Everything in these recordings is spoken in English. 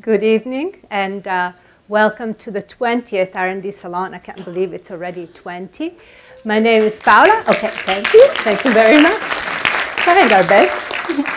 Good evening, and uh, welcome to the 20th R&D Salon. I can't believe it's already 20. My name is Paola. Okay, thank you. Thank you very much. Trying our best.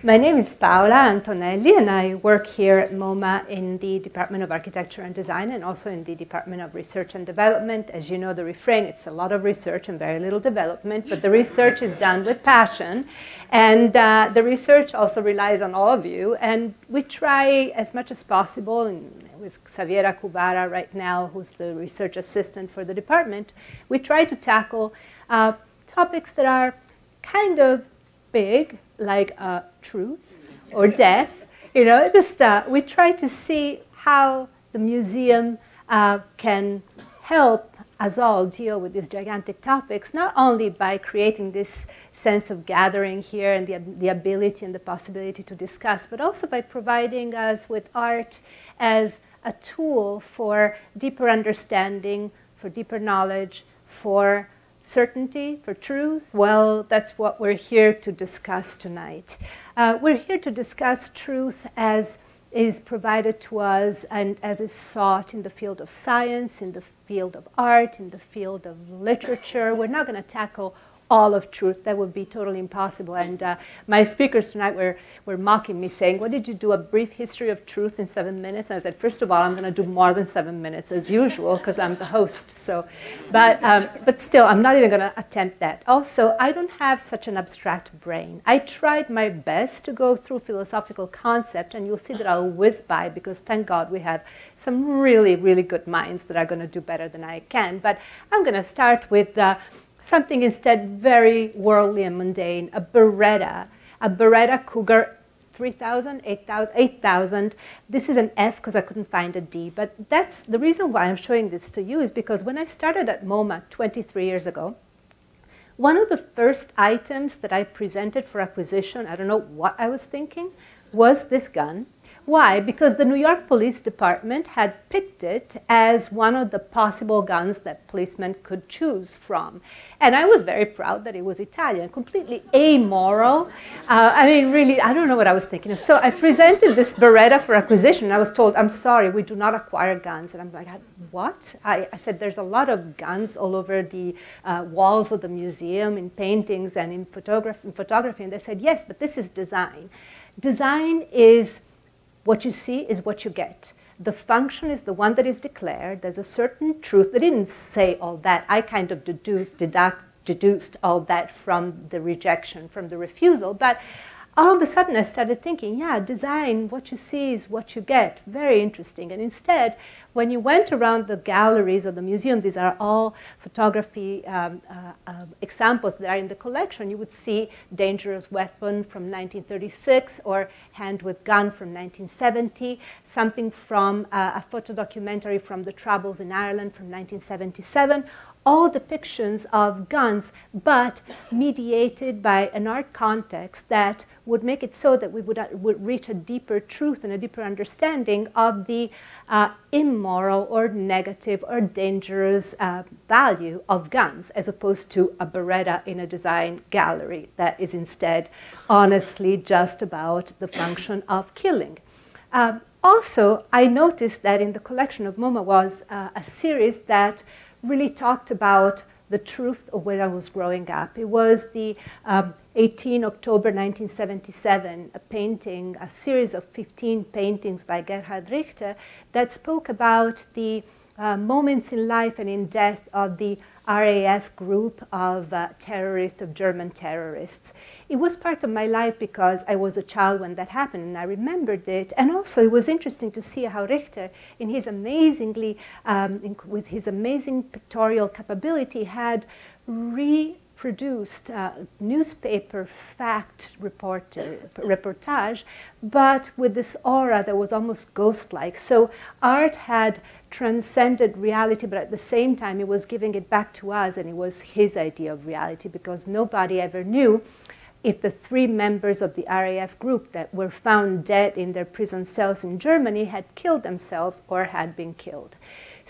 My name is Paola Antonelli, and I work here at MoMA in the Department of Architecture and Design and also in the Department of Research and Development. As you know, the refrain, it's a lot of research and very little development, but the research is done with passion. And uh, the research also relies on all of you, and we try as much as possible, and with Xaviera Cubara right now, who's the research assistant for the department, we try to tackle uh, topics that are kind of big, like uh, truth or death. You know, just uh, we try to see how the museum uh, can help us all deal with these gigantic topics, not only by creating this sense of gathering here and the, the ability and the possibility to discuss, but also by providing us with art as a tool for deeper understanding, for deeper knowledge, for certainty, for truth? Well, that's what we're here to discuss tonight. Uh, we're here to discuss truth as is provided to us and as is sought in the field of science, in the field of art, in the field of literature. We're not going to tackle all of truth. That would be totally impossible. And uh, my speakers tonight were, were mocking me, saying, What did you do? A brief history of truth in seven minutes? And I said, First of all, I'm going to do more than seven minutes, as usual, because I'm the host. So, but, um, but still, I'm not even going to attempt that. Also, I don't have such an abstract brain. I tried my best to go through philosophical concept, and you'll see that I'll whiz by because thank God we have some really, really good minds that are going to do better than I can. But I'm going to start with. Uh, something instead very worldly and mundane, a Beretta, a Beretta Cougar 3,000, 8,000, 8,000. This is an F because I couldn't find a D. But that's the reason why I'm showing this to you is because when I started at MoMA 23 years ago, one of the first items that I presented for acquisition, I don't know what I was thinking, was this gun. Why? Because the New York Police Department had picked it as one of the possible guns that policemen could choose from. And I was very proud that it was Italian, completely amoral. Uh, I mean, really, I don't know what I was thinking. of. So I presented this Beretta for acquisition. I was told, I'm sorry, we do not acquire guns. And I'm like, what? I, I said, there's a lot of guns all over the uh, walls of the museum, in paintings and in, photograph- in photography. And they said, yes, but this is design. Design is what you see is what you get. The function is the one that is declared. There's a certain truth. They didn't say all that. I kind of deduced, deduct, deduced all that from the rejection, from the refusal. But all of a sudden I started thinking, yeah, design, what you see is what you get. Very interesting. And instead, when you went around the galleries or the museum, these are all photography um, uh, uh, examples that are in the collection, you would see Dangerous Weapon from 1936 or Hand with Gun from 1970, something from uh, a photo documentary from the Troubles in Ireland from 1977, all depictions of guns, but mediated by an art context that would make it so that we would, uh, would reach a deeper truth and a deeper understanding of the uh, immoral or negative or dangerous uh, value of guns, as opposed to a Beretta in a design gallery that is instead honestly just about the function of killing. Um, also, I noticed that in the collection of MoMA was uh, a series that really talked about the truth of where I was growing up. It was the um, 18 October 1977, a painting, a series of 15 paintings by Gerhard Richter that spoke about the uh, moments in life and in death of the RAF group of uh, terrorists, of German terrorists. It was part of my life because I was a child when that happened and I remembered it. And also, it was interesting to see how Richter, in his amazingly, um, in, with his amazing pictorial capability, had re produced newspaper fact reporter, reportage, but with this aura that was almost ghost like. So art had transcended reality, but at the same time, it was giving it back to us, and it was his idea of reality because nobody ever knew if the three members of the RAF group that were found dead in their prison cells in Germany had killed themselves or had been killed.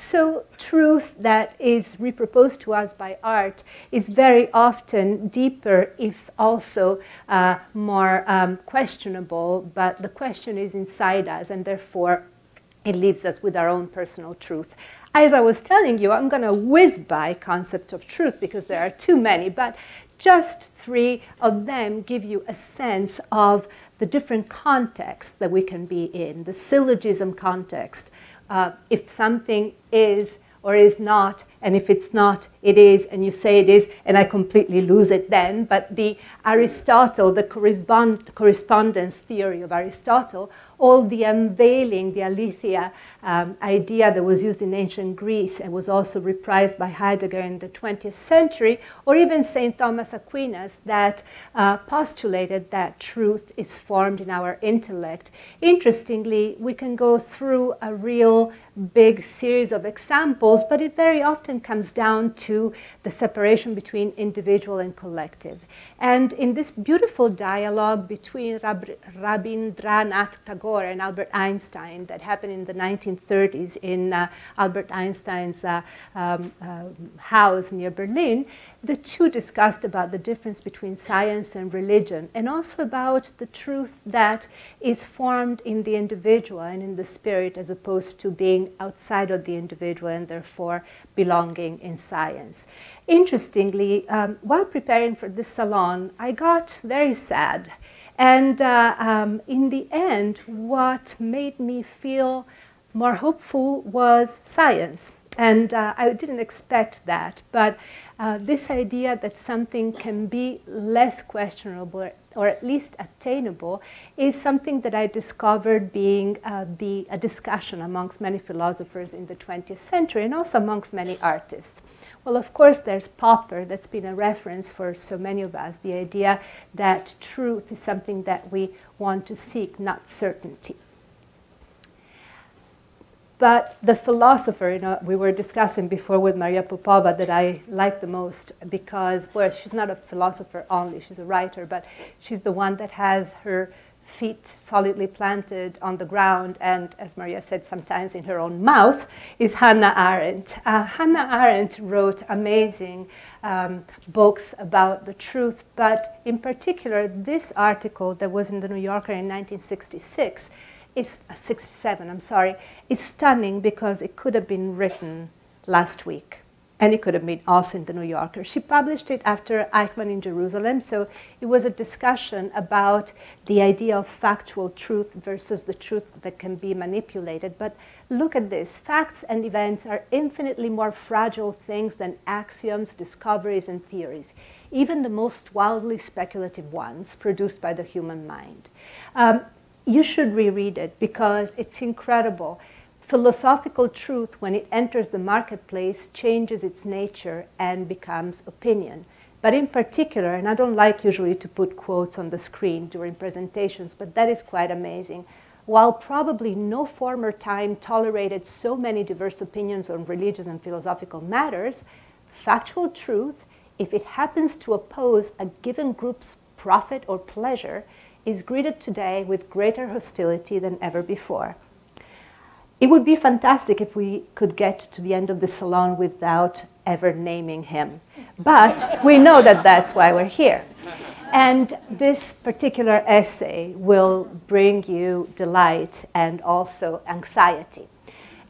So, truth that is reproposed to us by art is very often deeper, if also uh, more um, questionable, but the question is inside us, and therefore it leaves us with our own personal truth. As I was telling you, I'm going to whiz by concepts of truth because there are too many, but just three of them give you a sense of the different contexts that we can be in. The syllogism context, uh, if something is or is not, and if it's not, it is, and you say it is, and I completely lose it then. But the Aristotle, the correspond, correspondence theory of Aristotle, all the unveiling, the aletheia um, idea that was used in ancient Greece and was also reprised by Heidegger in the 20th century, or even St. Thomas Aquinas that uh, postulated that truth is formed in our intellect. Interestingly, we can go through a real big series of examples, but it very often comes down to the separation between individual and collective. And in this beautiful dialogue between Rab- Rabindranath Tagore and Albert Einstein that happened in the 1930s in uh, Albert Einstein's uh, um, uh, house near Berlin, the two discussed about the difference between science and religion and also about the truth that is formed in the individual and in the spirit as opposed to being outside of the individual and therefore belonging in science. Interestingly, um, while preparing for this salon, I got very sad. And uh, um, in the end, what made me feel more hopeful was science. And uh, I didn't expect that. But uh, this idea that something can be less questionable or at least attainable is something that I discovered being uh, the, a discussion amongst many philosophers in the 20th century and also amongst many artists. Well, of course, there's Popper, that's been a reference for so many of us, the idea that truth is something that we want to seek, not certainty. But the philosopher, you know, we were discussing before with Maria Popova that I like the most because, well, she's not a philosopher only, she's a writer, but she's the one that has her feet solidly planted on the ground, and as Maria said, sometimes in her own mouth, is Hannah Arendt. Uh, Hannah Arendt wrote amazing um, books about the truth, but in particular, this article that was in the New Yorker in 1966 is uh, 67, I'm sorry, is stunning because it could have been written last week. And it could have been also in the New Yorker. She published it after Eichmann in Jerusalem, so it was a discussion about the idea of factual truth versus the truth that can be manipulated. But look at this facts and events are infinitely more fragile things than axioms, discoveries, and theories, even the most wildly speculative ones produced by the human mind. Um, you should reread it because it's incredible. Philosophical truth, when it enters the marketplace, changes its nature and becomes opinion. But in particular, and I don't like usually to put quotes on the screen during presentations, but that is quite amazing. While probably no former time tolerated so many diverse opinions on religious and philosophical matters, factual truth, if it happens to oppose a given group's profit or pleasure, is greeted today with greater hostility than ever before. It would be fantastic if we could get to the end of the salon without ever naming him. But we know that that's why we're here. And this particular essay will bring you delight and also anxiety.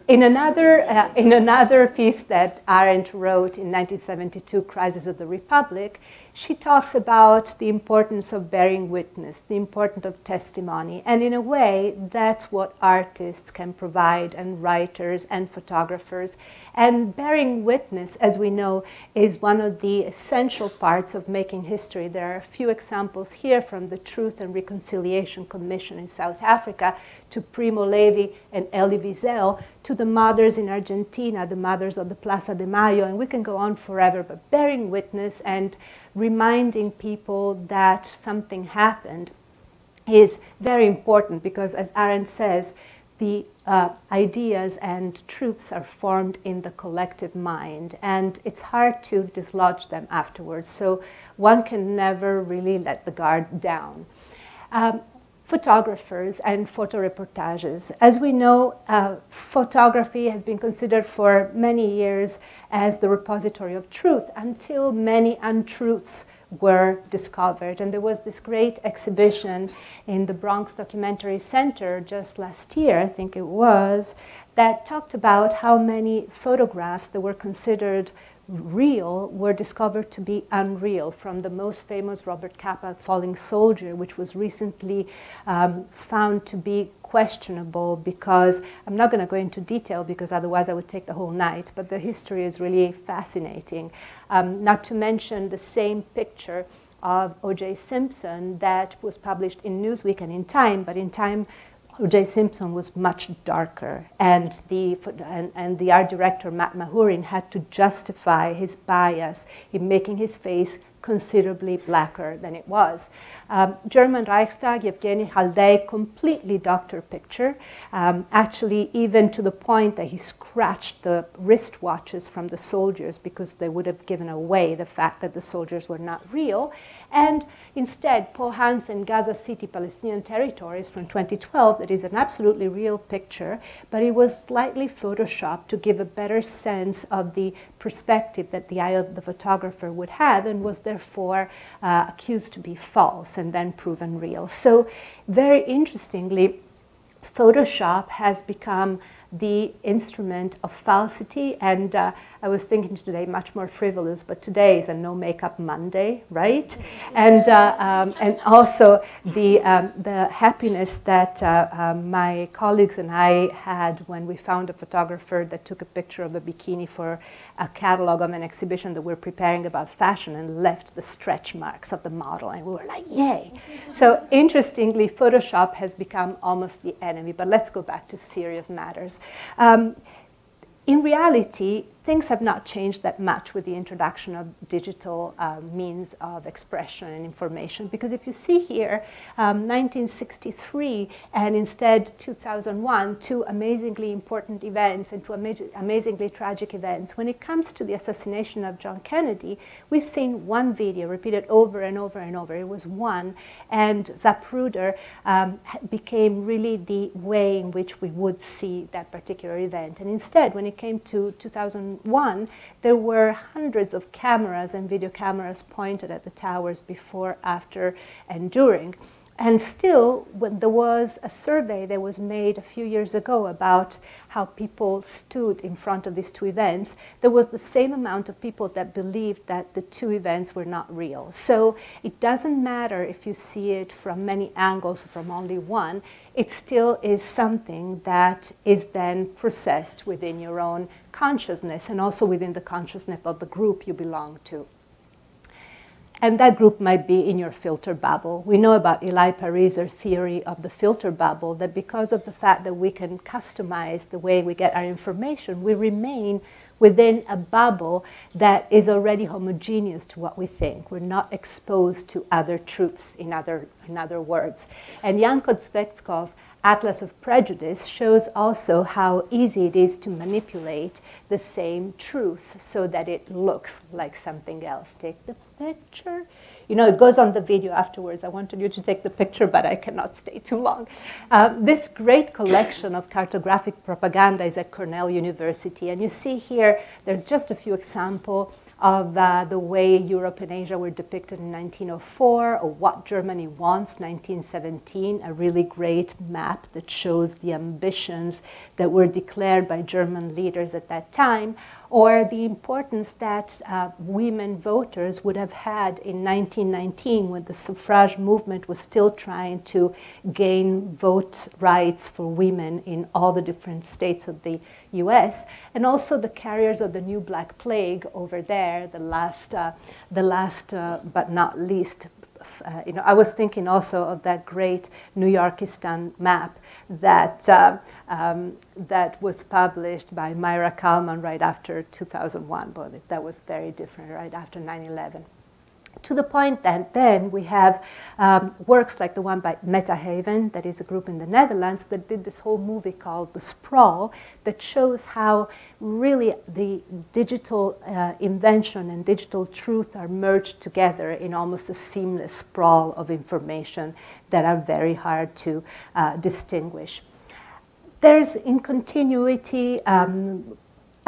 In another, uh, in another piece that Arendt wrote in 1972, Crisis of the Republic, she talks about the importance of bearing witness, the importance of testimony. And in a way, that's what artists can provide, and writers and photographers. And bearing witness, as we know, is one of the essential parts of making history. There are a few examples here from the Truth and Reconciliation Commission in South Africa to Primo Levi and Elie Wiesel to the mothers in Argentina, the mothers of the Plaza de Mayo, and we can go on forever, but bearing witness and reminding people that something happened is very important because, as Arendt says, the uh, ideas and truths are formed in the collective mind, and it's hard to dislodge them afterwards. So one can never really let the guard down. Um, photographers and photo reportages. As we know, uh, photography has been considered for many years as the repository of truth until many untruths were discovered. And there was this great exhibition in the Bronx Documentary Center just last year, I think it was, that talked about how many photographs that were considered real were discovered to be unreal from the most famous Robert Capa falling soldier, which was recently um, found to be questionable because I'm not going to go into detail because otherwise I would take the whole night, but the history is really fascinating. Um, not to mention the same picture of O.J. Simpson that was published in Newsweek and in Time, but in Time O.J. Simpson was much darker, and the, and, and the art director, Matt Mahurin, had to justify his bias in making his face considerably blacker than it was. Um, German Reichstag, Yevgeny Khaldei, completely doctor picture, um, actually even to the point that he scratched the wristwatches from the soldiers because they would have given away the fact that the soldiers were not real. And instead, Paul Hansen, Gaza City, Palestinian territories from 2012, that is an absolutely real picture, but it was slightly photoshopped to give a better sense of the perspective that the eye of the photographer would have and was therefore uh, accused to be false and then proven real. So, very interestingly, Photoshop has become the instrument of falsity. And uh, I was thinking today, much more frivolous, but today is a no makeup Monday, right? And, uh, um, and also the, um, the happiness that uh, um, my colleagues and I had when we found a photographer that took a picture of a bikini for a catalog of an exhibition that we're preparing about fashion and left the stretch marks of the model. And we were like, yay. so interestingly, Photoshop has become almost the enemy. But let's go back to serious matters. Um, in reality, things have not changed that much with the introduction of digital uh, means of expression and information. Because if you see here, um, 1963 and instead 2001, two amazingly important events and two ama amazingly tragic events. When it comes to the assassination of John Kennedy, we've seen one video repeated over and over and over. It was one, and Zapruder um, became really the way in which we would see that particular event. And instead, when it came to 2001, 1901, there were hundreds of cameras and video cameras pointed at the towers before, after, and during. And still, when there was a survey that was made a few years ago about how people stood in front of these two events, there was the same amount of people that believed that the two events were not real. So it doesn't matter if you see it from many angles from only one, it still is something that is then processed within your own consciousness and also within the consciousness of the group you belong to. And that group might be in your filter bubble. We know about Eli Pariser theory of the filter bubble that because of the fact that we can customize the way we get our information, we remain within a bubble that is already homogeneous to what we think. We're not exposed to other truths, in other, in other words. And Yanko Tsvetkov Atlas of Prejudice shows also how easy it is to manipulate the same truth so that it looks like something else. Take the picture. You know, it goes on the video afterwards. I wanted you to take the picture, but I cannot stay too long. Uh, this great collection of cartographic propaganda is at Cornell University. And you see here, there's just a few examples of uh, the way Europe and Asia were depicted in 1904, or What Germany Wants, 1917, a really great map that shows the ambitions that were declared by German leaders at that time, or the importance that uh, women voters would have had in 1919 when the suffrage movement was still trying to gain vote rights for women in all the different states of the US, and also the carriers of the new black plague over there, the last, uh, the last uh, but not least uh, you know, I was thinking also of that great New Yorkistan map that, uh, um, that was published by Maira Kalman right after 2001, but that was very different, right after 9 11. To the point that then we have um, works like the one by Metahaven, that is a group in the Netherlands, that did this whole movie called The Sprawl, that shows how really the digital uh, invention and digital truth are merged together in almost a seamless sprawl of information that are very hard to uh, distinguish. There's in continuity um,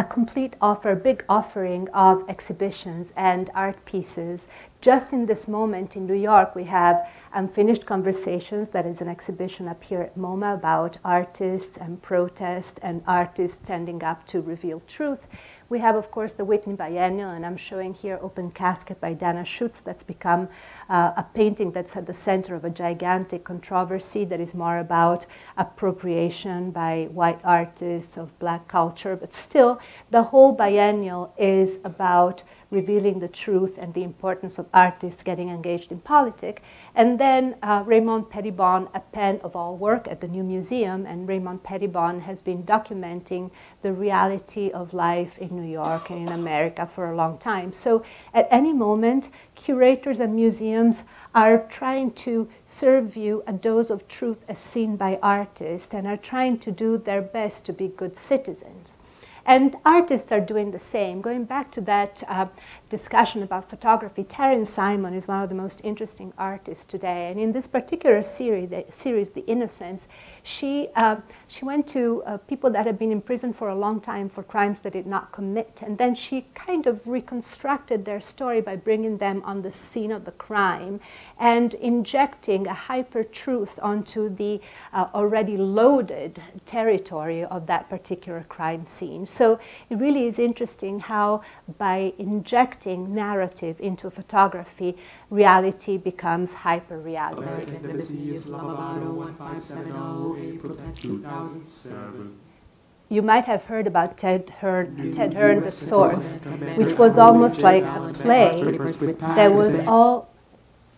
a complete offer, big offering of exhibitions and art pieces. Just in this moment in New York, we have Unfinished Conversations, that is an exhibition up here at MoMA about artists and protest and artists standing up to reveal truth. We have, of course, the Whitney Biennial, and I'm showing here Open Casket by Dana Schutz that's become uh, a painting that's at the center of a gigantic controversy that is more about appropriation by white artists of black culture. But still, the whole biennial is about revealing the truth and the importance of artists getting engaged in politics. And then uh, Raymond Pettibon, a pen of all work at the New Museum, and Raymond Pettibon has been documenting the reality of life in New York and in America for a long time. So at any moment, curators and museums are trying to serve you a dose of truth as seen by artists and are trying to do their best to be good citizens. And artists are doing the same. Going back to that uh, discussion about photography, Taryn Simon is one of the most interesting artists today. And in this particular series, the, series, The Innocents, she, uh, she went to uh, people that had been in prison for a long time for crimes they did not commit. And then she kind of reconstructed their story by bringing them on the scene of the crime and injecting a hyper truth onto the uh, already loaded territory of that particular crime scene. It really is interesting how by injecting narrative into photography, reality becomes hyper reality. You might have heard about Ted Hearne, Ted Hearne, The Source, which was almost like a play that was all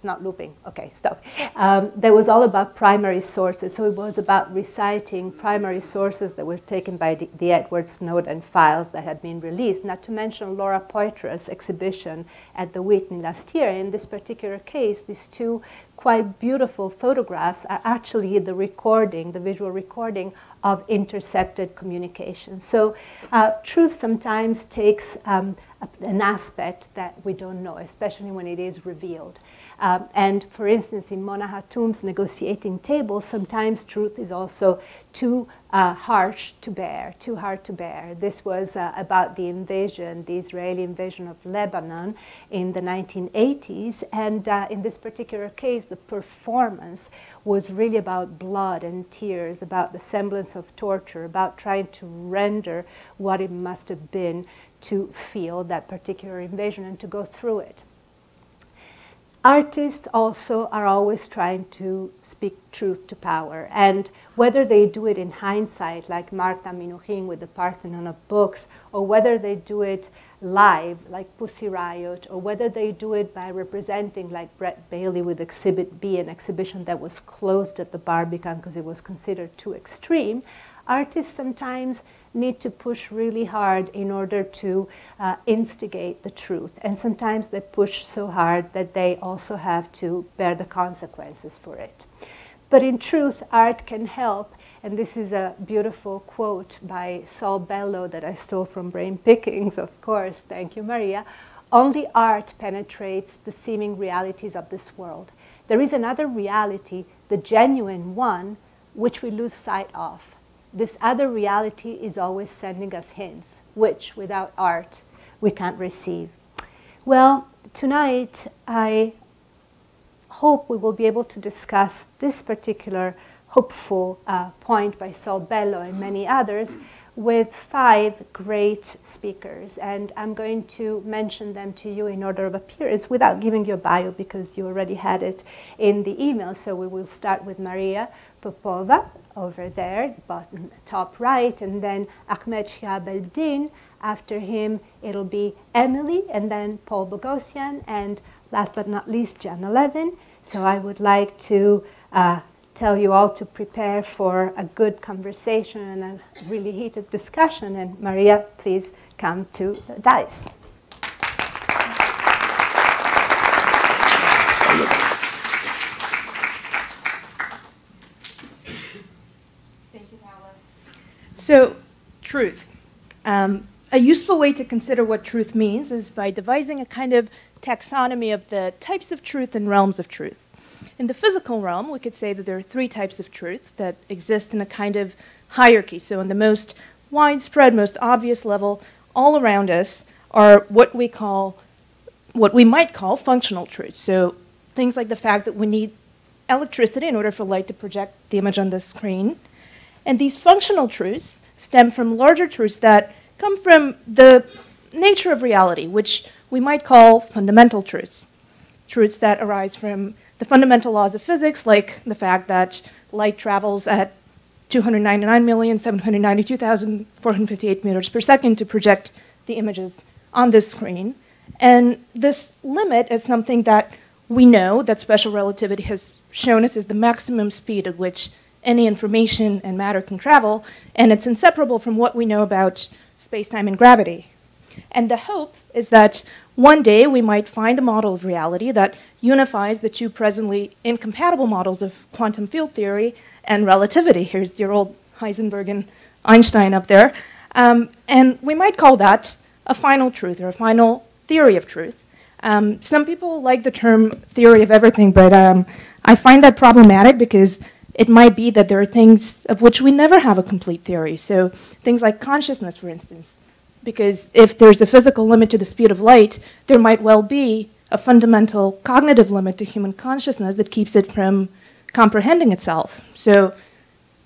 not looping. Okay, stop. Um, that was all about primary sources. So it was about reciting primary sources that were taken by the, the Edward Snowden files that had been released. Not to mention Laura Poitras' exhibition at the Whitney last year. In this particular case, these two quite beautiful photographs are actually the recording, the visual recording of intercepted communication. So uh, truth sometimes takes um, an aspect that we don't know, especially when it is revealed. Um, and for instance, in Mona Hatoum's negotiating table, sometimes truth is also too uh, harsh to bear, too hard to bear. This was uh, about the invasion, the Israeli invasion of Lebanon in the 1980s. And uh, in this particular case, the performance was really about blood and tears, about the semblance of torture, about trying to render what it must have been to feel that particular invasion and to go through it. Artists also are always trying to speak truth to power, and whether they do it in hindsight, like Marta Minujín with the Parthenon of Books, or whether they do it live, like Pussy Riot, or whether they do it by representing, like Brett Bailey with Exhibit B, an exhibition that was closed at the Barbican because it was considered too extreme, artists sometimes need to push really hard in order to uh, instigate the truth. And sometimes they push so hard that they also have to bear the consequences for it. But in truth, art can help. And this is a beautiful quote by Saul Bellow that I stole from Brain Pickings, of course. Thank you, Maria. Only art penetrates the seeming realities of this world. There is another reality, the genuine one, which we lose sight of this other reality is always sending us hints, which without art we can't receive. Well, tonight I hope we will be able to discuss this particular hopeful uh, point by Saul Bellow and many others with five great speakers. And I'm going to mention them to you in order of appearance without giving you a bio because you already had it in the email. So we will start with Maria Popova over there, bottom top right, and then Ahmed Shihab-Eldin. After him, it'll be Emily, and then Paul Boghossian, and last but not least, Janna Levin. So I would like to uh, tell you all to prepare for a good conversation and a really heated discussion. And Maria, please come to the dais. So, truth. Um, a useful way to consider what truth means is by devising a kind of taxonomy of the types of truth and realms of truth. In the physical realm, we could say that there are three types of truth that exist in a kind of hierarchy. So, in the most widespread, most obvious level, all around us are what we call, what we might call functional truths. So, things like the fact that we need electricity in order for light to project the image on the screen. And these functional truths stem from larger truths that come from the nature of reality, which we might call fundamental truths. Truths that arise from the fundamental laws of physics, like the fact that light travels at 299,792,458 meters per second to project the images on this screen. And this limit is something that we know that special relativity has shown us is the maximum speed at which any information and matter can travel, and it's inseparable from what we know about space-time and gravity. And the hope is that one day we might find a model of reality that unifies the two presently incompatible models of quantum field theory and relativity. Here's your old Heisenberg and Einstein up there. Um, and we might call that a final truth or a final theory of truth. Um, some people like the term theory of everything, but um, I find that problematic because it might be that there are things of which we never have a complete theory. So things like consciousness, for instance. Because if there's a physical limit to the speed of light, there might well be a fundamental cognitive limit to human consciousness that keeps it from comprehending itself. So,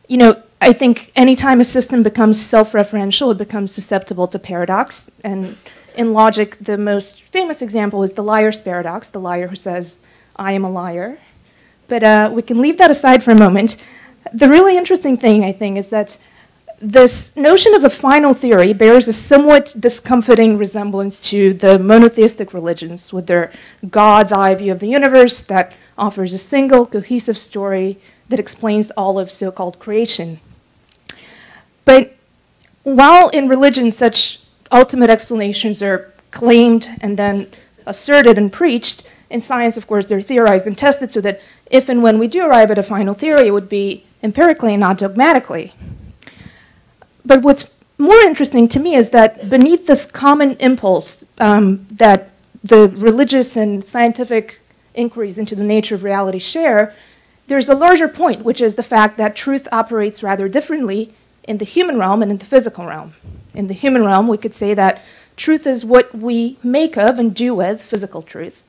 you know, I think anytime a system becomes self-referential, it becomes susceptible to paradox. And in logic, the most famous example is the liar's paradox, the liar who says, I am a liar. But uh, we can leave that aside for a moment. The really interesting thing, I think, is that this notion of a final theory bears a somewhat discomforting resemblance to the monotheistic religions with their God's eye view of the universe that offers a single cohesive story that explains all of so called creation. But while in religion such ultimate explanations are claimed and then asserted and preached, in science, of course, they're theorized and tested so that if and when we do arrive at a final theory, it would be empirically and not dogmatically. But what's more interesting to me is that beneath this common impulse um, that the religious and scientific inquiries into the nature of reality share, there's a larger point, which is the fact that truth operates rather differently in the human realm and in the physical realm. In the human realm, we could say that truth is what we make of and do with physical truth.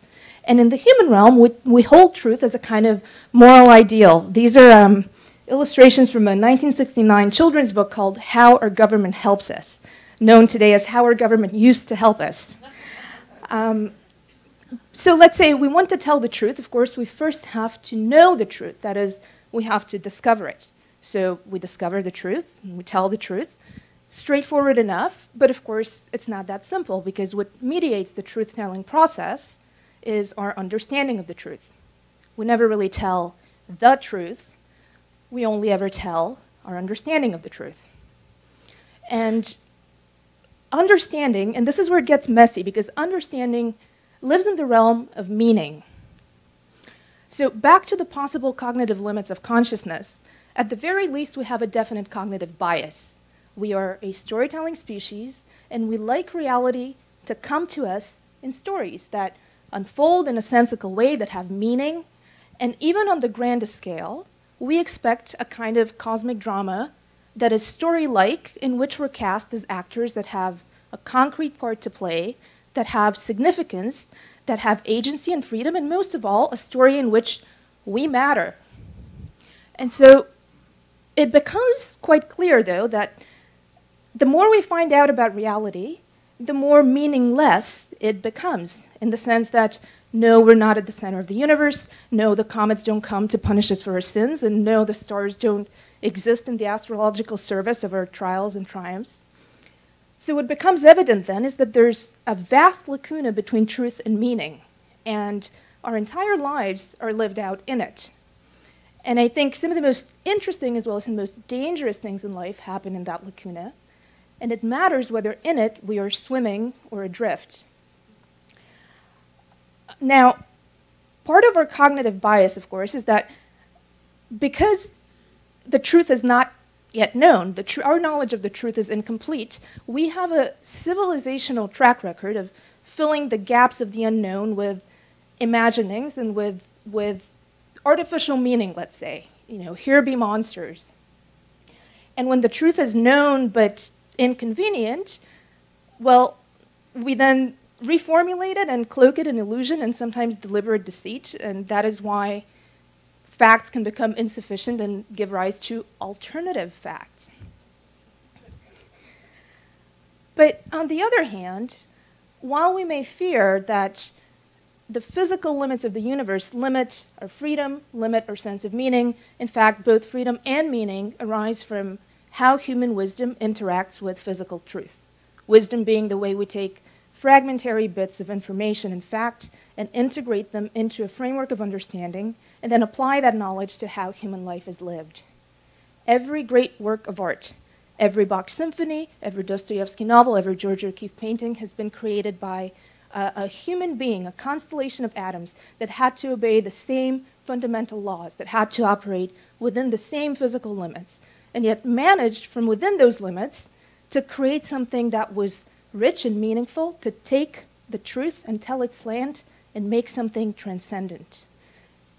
And in the human realm, we, we hold truth as a kind of moral ideal. These are um, illustrations from a 1969 children's book called How Our Government Helps Us, known today as How Our Government Used to Help Us. Um, so let's say we want to tell the truth. Of course, we first have to know the truth. That is, we have to discover it. So we discover the truth, we tell the truth. Straightforward enough, but of course, it's not that simple because what mediates the truth telling process is our understanding of the truth. We never really tell the truth, we only ever tell our understanding of the truth. And understanding, and this is where it gets messy because understanding lives in the realm of meaning. So, back to the possible cognitive limits of consciousness, at the very least, we have a definite cognitive bias. We are a storytelling species, and we like reality to come to us in stories that unfold in a sensical way that have meaning. And even on the grandest scale, we expect a kind of cosmic drama that is story like, in which we're cast as actors that have a concrete part to play, that have significance, that have agency and freedom, and most of all, a story in which we matter. And so it becomes quite clear, though, that the more we find out about reality, the more meaningless it becomes, in the sense that no, we're not at the center of the universe, no, the comets don't come to punish us for our sins, and no, the stars don't exist in the astrological service of our trials and triumphs. So, what becomes evident then is that there's a vast lacuna between truth and meaning, and our entire lives are lived out in it. And I think some of the most interesting as well as the most dangerous things in life happen in that lacuna and it matters whether in it we are swimming or adrift. Now, part of our cognitive bias, of course, is that because the truth is not yet known. Our knowledge of the truth is incomplete. We have a civilizational track record of filling the gaps of the unknown with imaginings and with, with artificial meaning, let's say. You know, here be monsters. And when the truth is known but inconvenient, well, we then reformulate it and cloak it in illusion and sometimes deliberate deceit, and that is why facts can become insufficient and give rise to alternative facts. But on the other hand, while we may fear that the physical limits of the universe limit our freedom, limit our sense of meaning, in fact, both freedom and meaning arise from how human wisdom interacts with physical truth. Wisdom being the way we take fragmentary bits of information and fact and integrate them into a framework of understanding and then apply that knowledge to how human life is lived. Every great work of art, every Bach symphony, every Dostoevsky novel, every Georgia O'Keeffe painting has been created by a, a human being, a constellation of atoms that had to obey the same fundamental laws, that had to operate within the same physical limits, and yet managed from within those limits to create something that was rich and meaningful, to take the truth and tell its land and make something transcendent.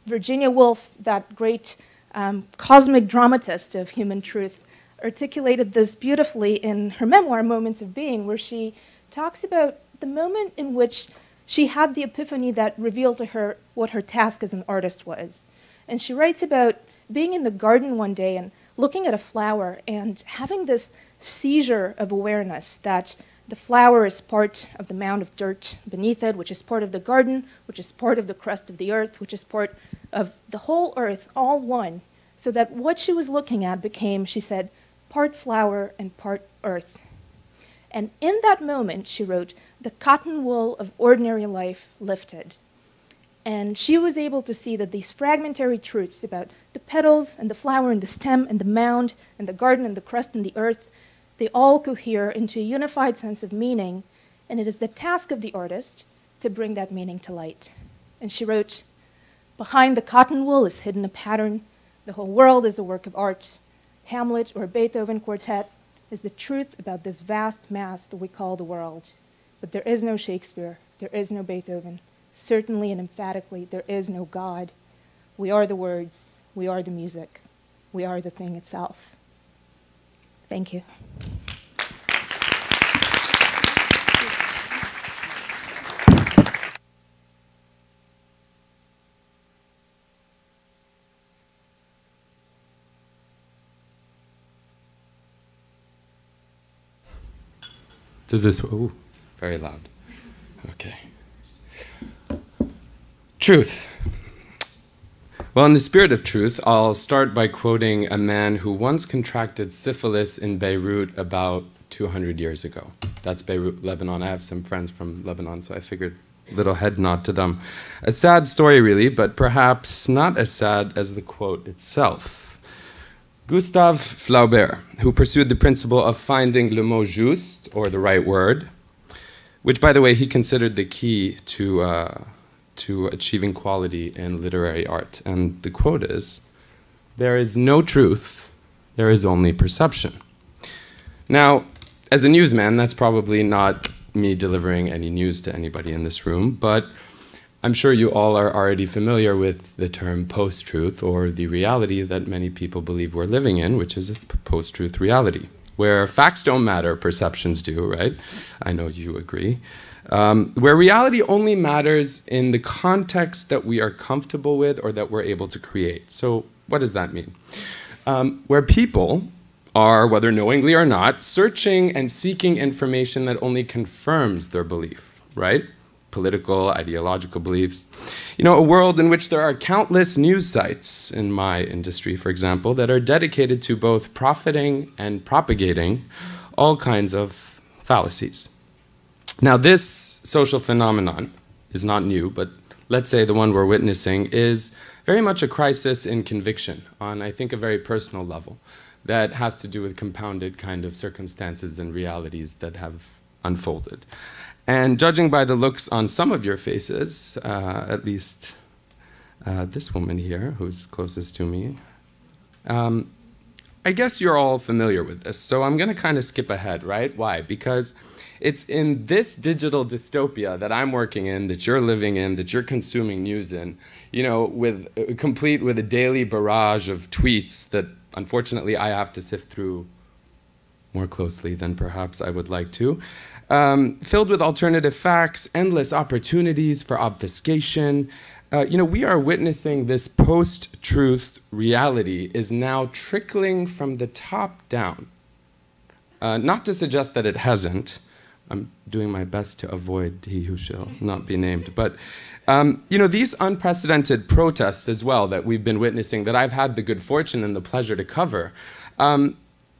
Virginia Woolf, that great um, cosmic dramatist of human truth, articulated this beautifully in her memoir, Moments of Being, where she talks about the moment in which she had the epiphany that revealed to her what her task as an artist was. And she writes about being in the garden one day and looking at a flower and having this seizure of awareness that the flower is part of the mound of dirt beneath it, which is part of the garden, which is part of the crust of the earth, which is part of the whole earth, all one. So that what she was looking at became, she said, part flower and part earth. And in that moment, she wrote, the cotton wool of ordinary life lifted. And she was able to see that these fragmentary truths about the petals and the flower and the stem and the mound and the garden and the crust and the earth they all cohere into a unified sense of meaning, and it is the task of the artist to bring that meaning to light. And she wrote, Behind the cotton wool is hidden a pattern. The whole world is a work of art. Hamlet or Beethoven quartet is the truth about this vast mass that we call the world. But there is no Shakespeare, there is no Beethoven. Certainly and emphatically, there is no God. We are the words, we are the music, we are the thing itself. Thank you. Does this, oh, very loud. Okay. Truth. Well, in the spirit of truth, I'll start by quoting a man who once contracted syphilis in Beirut about 200 years ago. That's Beirut, Lebanon. I have some friends from Lebanon, so I figured a little head nod to them. A sad story, really, but perhaps not as sad as the quote itself. Gustave Flaubert, who pursued the principle of finding le mot juste, or the right word, which, by the way, he considered the key to, uh, to achieving quality in literary art. And the quote is There is no truth, there is only perception. Now, as a newsman, that's probably not me delivering any news to anybody in this room, but I'm sure you all are already familiar with the term post truth or the reality that many people believe we're living in, which is a post truth reality, where facts don't matter, perceptions do, right? I know you agree. Um, where reality only matters in the context that we are comfortable with or that we're able to create. So, what does that mean? Um, where people are, whether knowingly or not, searching and seeking information that only confirms their belief, right? political, ideological beliefs. You know, a world in which there are countless news sites, in my industry, for example, that are dedicated to both profiting and propagating all kinds of fallacies. Now, this social phenomenon is not new, but let's say the one we're witnessing is very much a crisis in conviction on, I think, a very personal level that has to do with compounded kind of circumstances and realities that have unfolded. And judging by the looks on some of your faces, uh, at least uh, this woman here, who's closest to me, um, I guess you're all familiar with this, so I'm going to kind of skip ahead, right? Why? Because it's in this digital dystopia that I'm working in, that you're living in, that you're consuming news in, you know, with uh, complete with a daily barrage of tweets that unfortunately I have to sift through more closely than perhaps I would like to. Um, filled with alternative facts, endless opportunities for obfuscation. Uh, you know, we are witnessing this post truth reality is now trickling from the top down. Uh, not to suggest that it hasn't. I'm doing my best to avoid he who shall not be named. But, um, you know, these unprecedented protests as well that we've been witnessing, that I've had the good fortune and the pleasure to cover, um,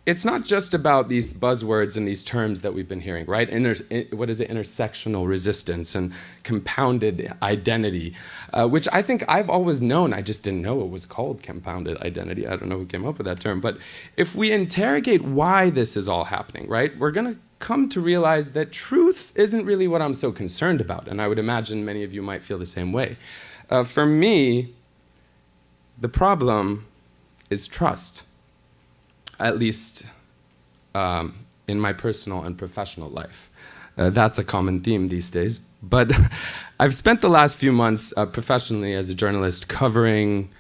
it's not just about these buzzwords and these terms that we've been hearing, right? Inter, what is it? Intersectional resistance and compounded identity, uh, which I think I've always known. I just didn't know it was called compounded identity. I don't know who came up with that term. But if we interrogate why this is all happening, right, we're going to come to realize that truth isn't really what I'm so concerned about. And I would imagine many of you might feel the same way. Uh, for me, the problem is trust at least um, in my personal and professional life. Uh, that's a common theme these days. But I've spent the last few months uh, professionally as a journalist covering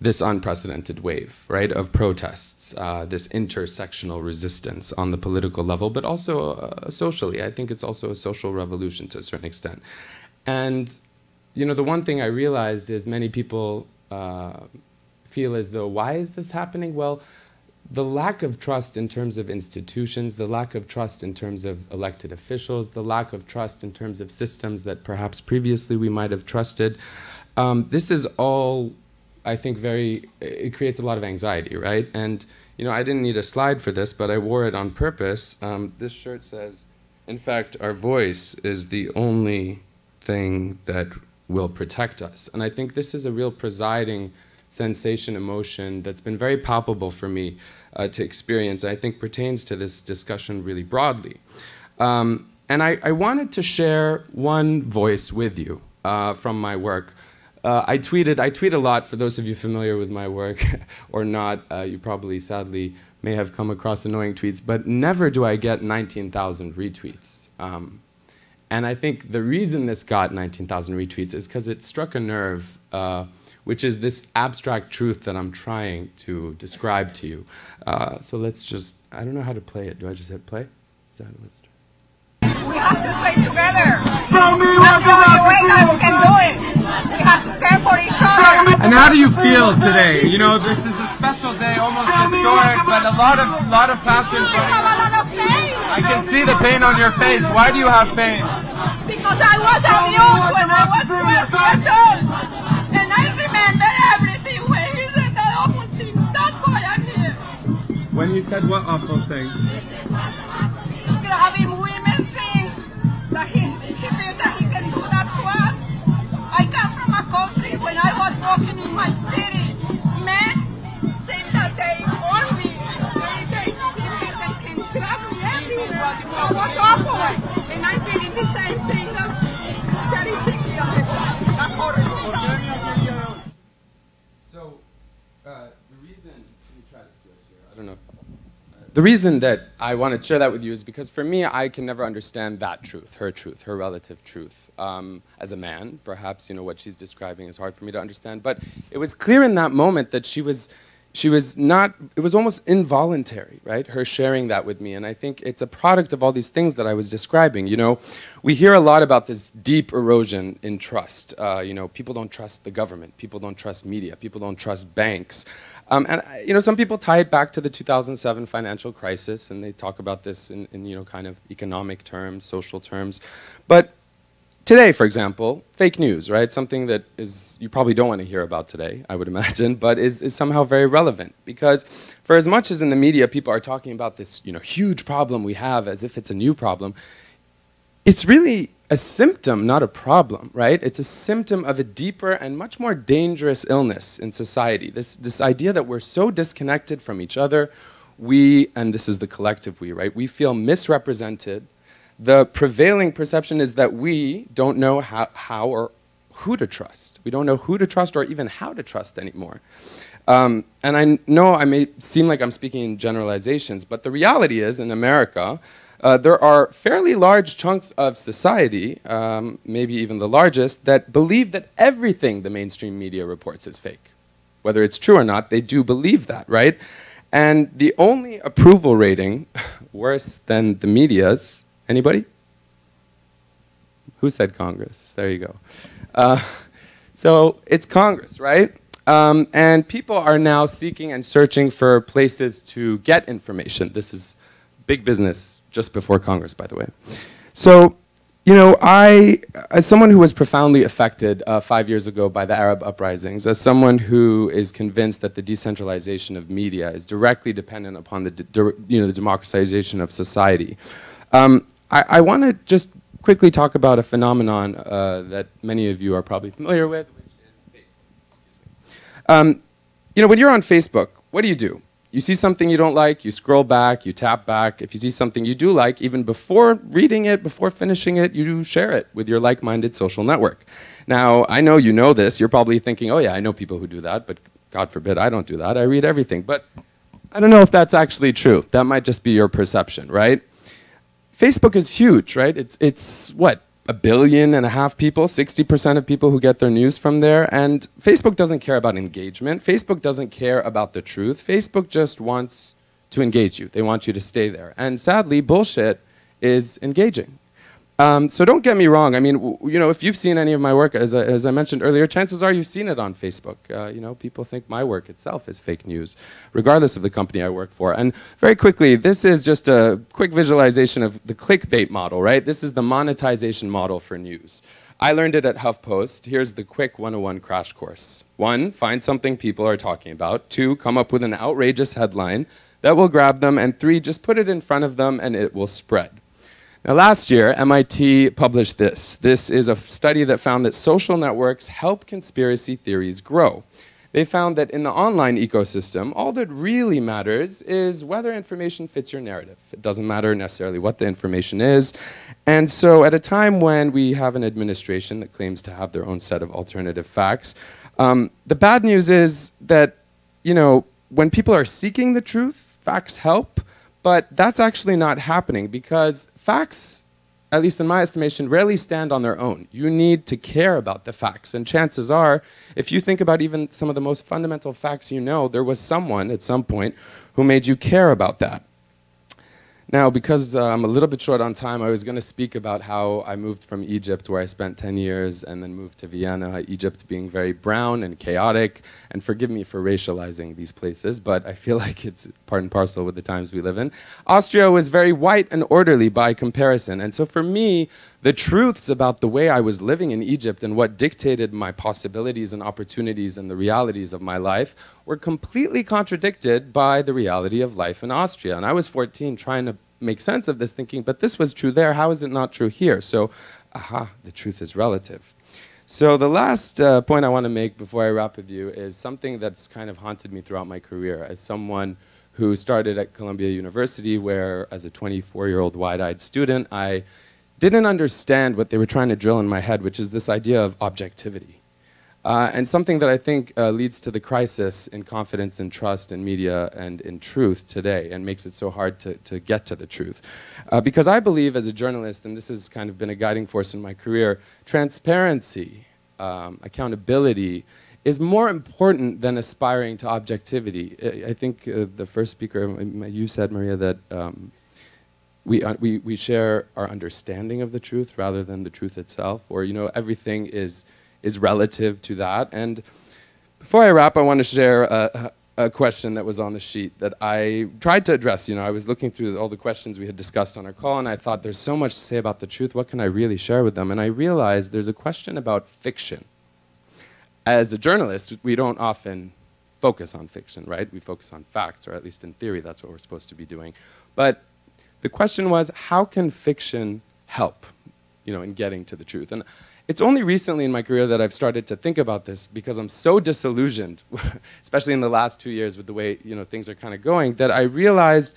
this unprecedented wave, right, of protests, uh, this intersectional resistance on the political level, but also uh, socially. I think it's also a social revolution to a certain extent. And, you know, the one thing I realized is many people uh, feel as though, why is this happening? Well, the lack of trust in terms of institutions, the lack of trust in terms of elected officials, the lack of trust in terms of systems that perhaps previously we might have trusted. Um, this is all, I think, very, it creates a lot of anxiety, right? And, you know, I didn't need a slide for this, but I wore it on purpose. Um, this shirt says, in fact, our voice is the only thing that will protect us. And I think this is a real presiding sensation, emotion that's been very palpable for me uh, to experience, I think pertains to this discussion really broadly. Um, and I, I, wanted to share one voice with you uh, from my work. Uh, I tweeted, I tweet a lot, for those of you familiar with my work or not, uh, you probably sadly may have come across annoying tweets, but never do I get 19,000 retweets. Um, and I think the reason this got 19,000 retweets is because it struck a nerve uh, which is this abstract truth that I'm trying to describe to you. Uh, so let's just, I don't know how to play it. Do I just hit play? Is that let's we have to stay together. Show me That's the only way that we can do it. We have to care for each other. And how do you feel today? You know, this is a special day, almost historic, but a lot of lot of passion. I have a lot of pain. I can see the pain on your face. Why do you have pain? Because I was abused when I was 12 years old. And I remember everything when he said that awful thing. That's why I'm here. When you said what awful thing? Grabbing women things. That he, he feels that he can do that to us. I come from a country when I was walking in my city. Men say that they own me. They, they see me, they can grab me everywhere. That was awful. And I'm feeling the same thing as 36 years ago. That's horrible. So, uh, the reason, let me try to switch here. I don't know. If, uh, the reason that I want to share that with you is because for me, I can never understand that truth, her truth, her relative truth. Um, as a man, perhaps, you know, what she's describing is hard for me to understand. But it was clear in that moment that she was she was not it was almost involuntary right? Her sharing that with me. And i think it's a product of all these things that i was describing. You know we hear a lot about this deep erosion in trust. Uh, you know people don't trust the government. People don't trust media. People don't trust banks um, and uh, you know some people tie it back to the 2007 financial crisis and they talk about this in, in you know kind of economic terms social terms but Today, for example, fake news, right? Something that is you probably don't want to hear about today, I would imagine, but is, is somehow very relevant. Because for as much as in the media people are talking about this you know, huge problem we have as if it's a new problem, it's really a symptom, not a problem, right? It's a symptom of a deeper and much more dangerous illness in society. This, this idea that we're so disconnected from each other, we, and this is the collective we, right? We feel misrepresented, the prevailing perception is that we don't know how, how or who to trust. We don't know who to trust or even how to trust anymore. Um, and I know I may seem like I'm speaking in generalizations, but the reality is in America, uh, there are fairly large chunks of society, um, maybe even the largest, that believe that everything the mainstream media reports is fake. Whether it's true or not, they do believe that, right? And the only approval rating worse than the media's, anybody? Who said Congress? There you go. Uh, so it's Congress, right? Um, and people are now seeking and searching for places to get information. This is big business just before Congress, by the way. So, you know, I, as someone who was profoundly affected uh, five years ago by the Arab uprisings, as someone who is convinced that the decentralization of media is directly dependent upon the, you know, the democratization of society, um, I, I want to just quickly talk about a phenomenon uh, that many of you are probably familiar with, which is Facebook. Um, you know, when you're on Facebook, what do you do? You see something you don't like, you scroll back, you tap back. If you see something you do like, even before reading it, before finishing it, you share it with your like-minded social network. Now, I know you know this. You're probably thinking, oh yeah, I know people who do that, but God forbid I don't do that. I read everything. But I don't know if that's actually true. That might just be your perception, right? Facebook is huge, right? It's, it's what, a billion and a half people, 60% of people who get their news from there. And Facebook doesn't care about engagement. Facebook doesn't care about the truth. Facebook just wants to engage you. They want you to stay there. And sadly, bullshit is engaging. Um, so don't get me wrong. I mean, you know, if you've seen any of my work, as I, as I mentioned earlier, chances are you've seen it on Facebook. Uh, you know, people think my work itself is fake news, regardless of the company I work for. And very quickly, this is just a quick visualization of the clickbait model, right? This is the monetization model for news. I learned it at HuffPost. Here's the quick 101 crash course. One, find something people are talking about. Two, come up with an outrageous headline that will grab them. And three, just put it in front of them and it will spread. Now, last year, MIT published this. This is a study that found that social networks help conspiracy theories grow. They found that in the online ecosystem, all that really matters is whether information fits your narrative. It doesn't matter necessarily what the information is. And so, at a time when we have an administration that claims to have their own set of alternative facts, um, the bad news is that, you know, when people are seeking the truth, facts help. But that's actually not happening because facts, at least in my estimation, rarely stand on their own. You need to care about the facts. And chances are, if you think about even some of the most fundamental facts you know, there was someone at some point who made you care about that. Now, because uh, I'm a little bit short on time, I was going to speak about how I moved from Egypt, where I spent 10 years, and then moved to Vienna, Egypt being very brown and chaotic. And forgive me for racializing these places, but I feel like it's part and parcel with the times we live in. Austria was very white and orderly by comparison. And so for me, the truths about the way I was living in Egypt and what dictated my possibilities and opportunities and the realities of my life were completely contradicted by the reality of life in Austria. And I was 14 trying to make sense of this, thinking, but this was true there, how is it not true here? So, aha, the truth is relative. So the last uh, point I want to make before I wrap with you is something that's kind of haunted me throughout my career as someone who started at Columbia University where as a 24-year-old wide-eyed student, I didn't understand what they were trying to drill in my head, which is this idea of objectivity. Uh, and something that I think uh, leads to the crisis in confidence and trust in media and in truth today and makes it so hard to, to get to the truth. Uh, because I believe as a journalist, and this has kind of been a guiding force in my career, transparency, um, accountability is more important than aspiring to objectivity. I, I think uh, the first speaker, you said, Maria, that um, we, uh, we, we share our understanding of the truth rather than the truth itself, or, you know, everything is is relative to that. And before I wrap, I want to share a, a, question that was on the sheet that I tried to address. You know, I was looking through all the questions we had discussed on our call, and I thought there's so much to say about the truth. What can I really share with them? And I realized there's a question about fiction. As a journalist, we don't often focus on fiction, right? We focus on facts, or at least in theory, that's what we're supposed to be doing. But the question was, how can fiction help, you know, in getting to the truth? And it's only recently in my career that I've started to think about this because I'm so disillusioned, especially in the last two years with the way you know things are kind of going, that I realized,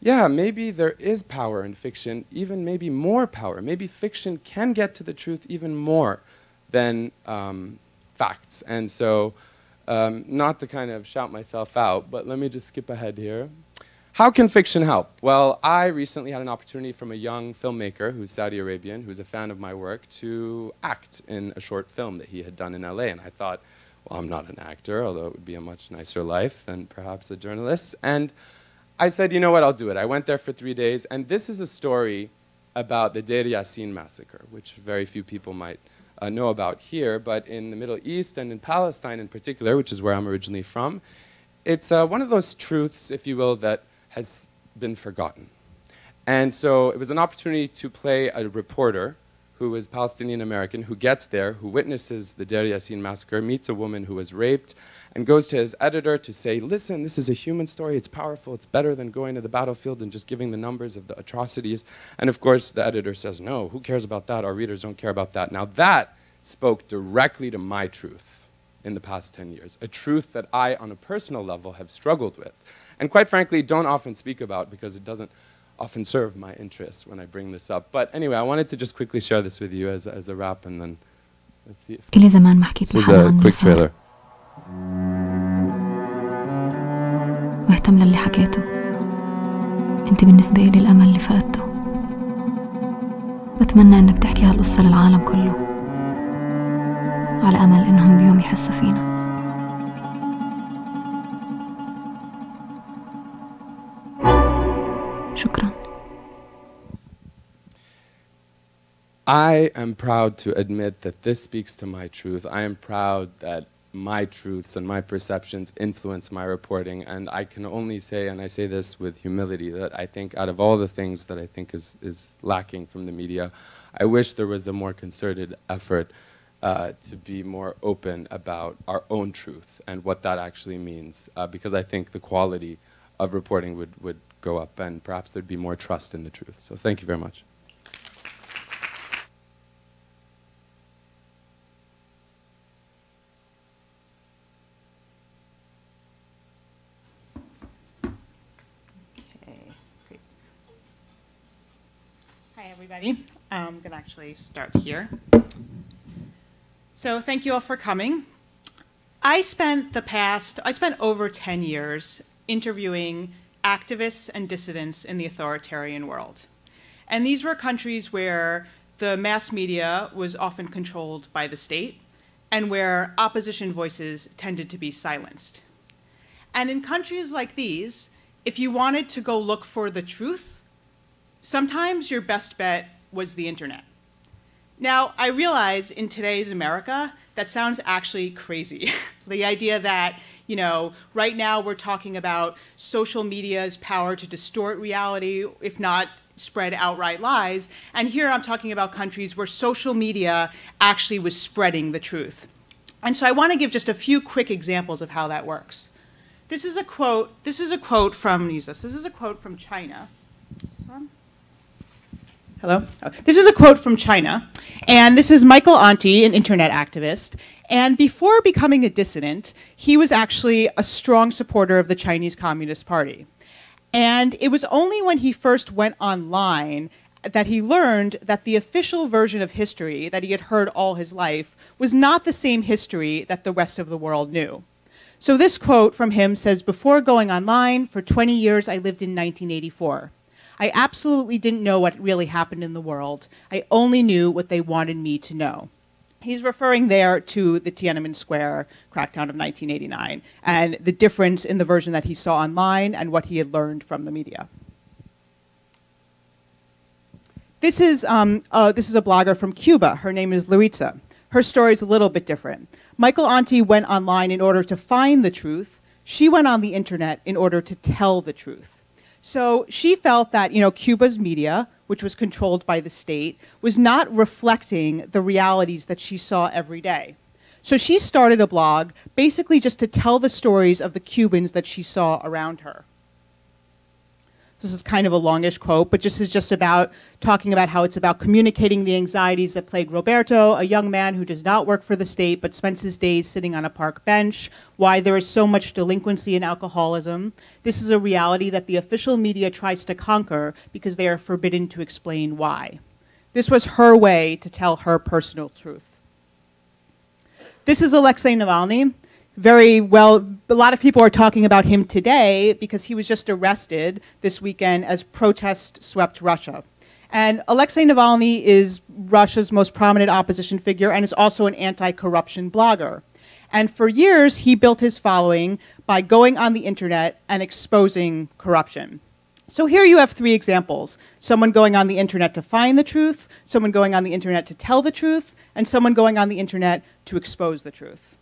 yeah, maybe there is power in fiction, even maybe more power. Maybe fiction can get to the truth even more than um, facts. And so Um, not to kind of shout myself out, but let me just skip ahead here. How can fiction help? Well, I recently had an opportunity from a young filmmaker who's Saudi Arabian, who's a fan of my work, to act in a short film that he had done in LA. And I thought, well, I'm not an actor, although it would be a much nicer life than perhaps a journalist. And I said, you know what, I'll do it. I went there for three days, and this is a story about the Deir Yassin massacre, which very few people might uh, know about here, but in the Middle East and in Palestine in particular, which is where I'm originally from, it's uh, one of those truths, if you will, that has been forgotten. And so it was an opportunity to play a reporter who is Palestinian American, who gets there, who witnesses the Deir Yassin massacre, meets a woman who was raped, and goes to his editor to say, listen, this is a human story, it's powerful, it's better than going to the battlefield and just giving the numbers of the atrocities. And of course, the editor says, no, who cares about that? Our readers don't care about that. Now that spoke directly to my truth in the past 10 years, a truth that I, on a personal level, have struggled with And quite frankly, don't often speak about because it doesn't often serve my interests when I bring this up. But anyway, I wanted to just quickly share this with you as, as a wrap and then let's see if إلي زمان ما حكيت this is لحدا a عن quick النصارى trailer. واهتم للي حكيته انت بالنسبة إلي الأمل اللي فقدته بتمنى انك تحكي هالقصة للعالم كله على أمل انهم بيوم يحسوا فينا I am proud to admit that this speaks to my truth. I am proud that my truths and my perceptions influence my reporting. And I can only say, and I say this with humility, that I think out of all the things that I think is, is lacking from the media, I wish there was a more concerted effort uh, to be more open about our own truth and what that actually means. Uh, because I think the quality of reporting would, would go up and perhaps there'd be more trust in the truth. So thank you very much. Hi, everybody. I'm going to actually start here. So thank you all for coming. I spent the past, I spent over 10 years interviewing activists and dissidents in the authoritarian world. And these were countries where the mass media was often controlled by the state and where opposition voices tended to be silenced. And in countries like these, if you wanted to go look for the truth, sometimes your best bet was the internet. Now, I realize in today's America, that sounds actually crazy. the idea that, you know, right now we're talking about social media's power to distort reality, if not spread outright lies. And here I'm talking about countries where social media actually was spreading the truth. And so I want to give just a few quick examples of how that works. This is a quote, this is a quote from, use this, this is a quote from China. Is this on? Hello? Oh, This is a quote from China, and this is Michael Anti, an internet activist. And before becoming a dissident, he was actually a strong supporter of the Chinese Communist Party. And it was only when he first went online that he learned that the official version of history that he had heard all his life was not the same history that the rest of the world knew. So this quote from him says, Before going online, for 20 years I lived in 1984. I absolutely didn't know what really happened in the world. I only knew what they wanted me to know. He's referring there to the Tiananmen Square crackdown of 1989 and the difference in the version that he saw online and what he had learned from the media. This is, um, uh, this is a blogger from Cuba. Her name is Luisa. Her story is a little bit different. Michael Anti went online in order to find the truth. She went on the internet in order to tell the truth. So she felt that, you know, Cuba's media, which was controlled by the state, was not reflecting the realities that she saw every day. So she started a blog basically just to tell the stories of the Cubans that she saw around her. This is kind of a longish quote, but just is just about talking about how it's about communicating the anxieties that plague Roberto, a young man who does not work for the state but spends his days sitting on a park bench, why there is so much delinquency and alcoholism. This is a reality that the official media tries to conquer because they are forbidden to explain why. This was her way to tell her personal truth. This is Alexei Navalny. Very well, a lot of people are talking about him today because he was just arrested this weekend as protest swept Russia. And Alexei Navalny is Russia's most prominent opposition figure and is also an anti corruption blogger. And for years, he built his following by going on the internet and exposing corruption. So here you have three examples someone going on the internet to find the truth, someone going on the internet to tell the truth, and someone going on the internet to expose the truth.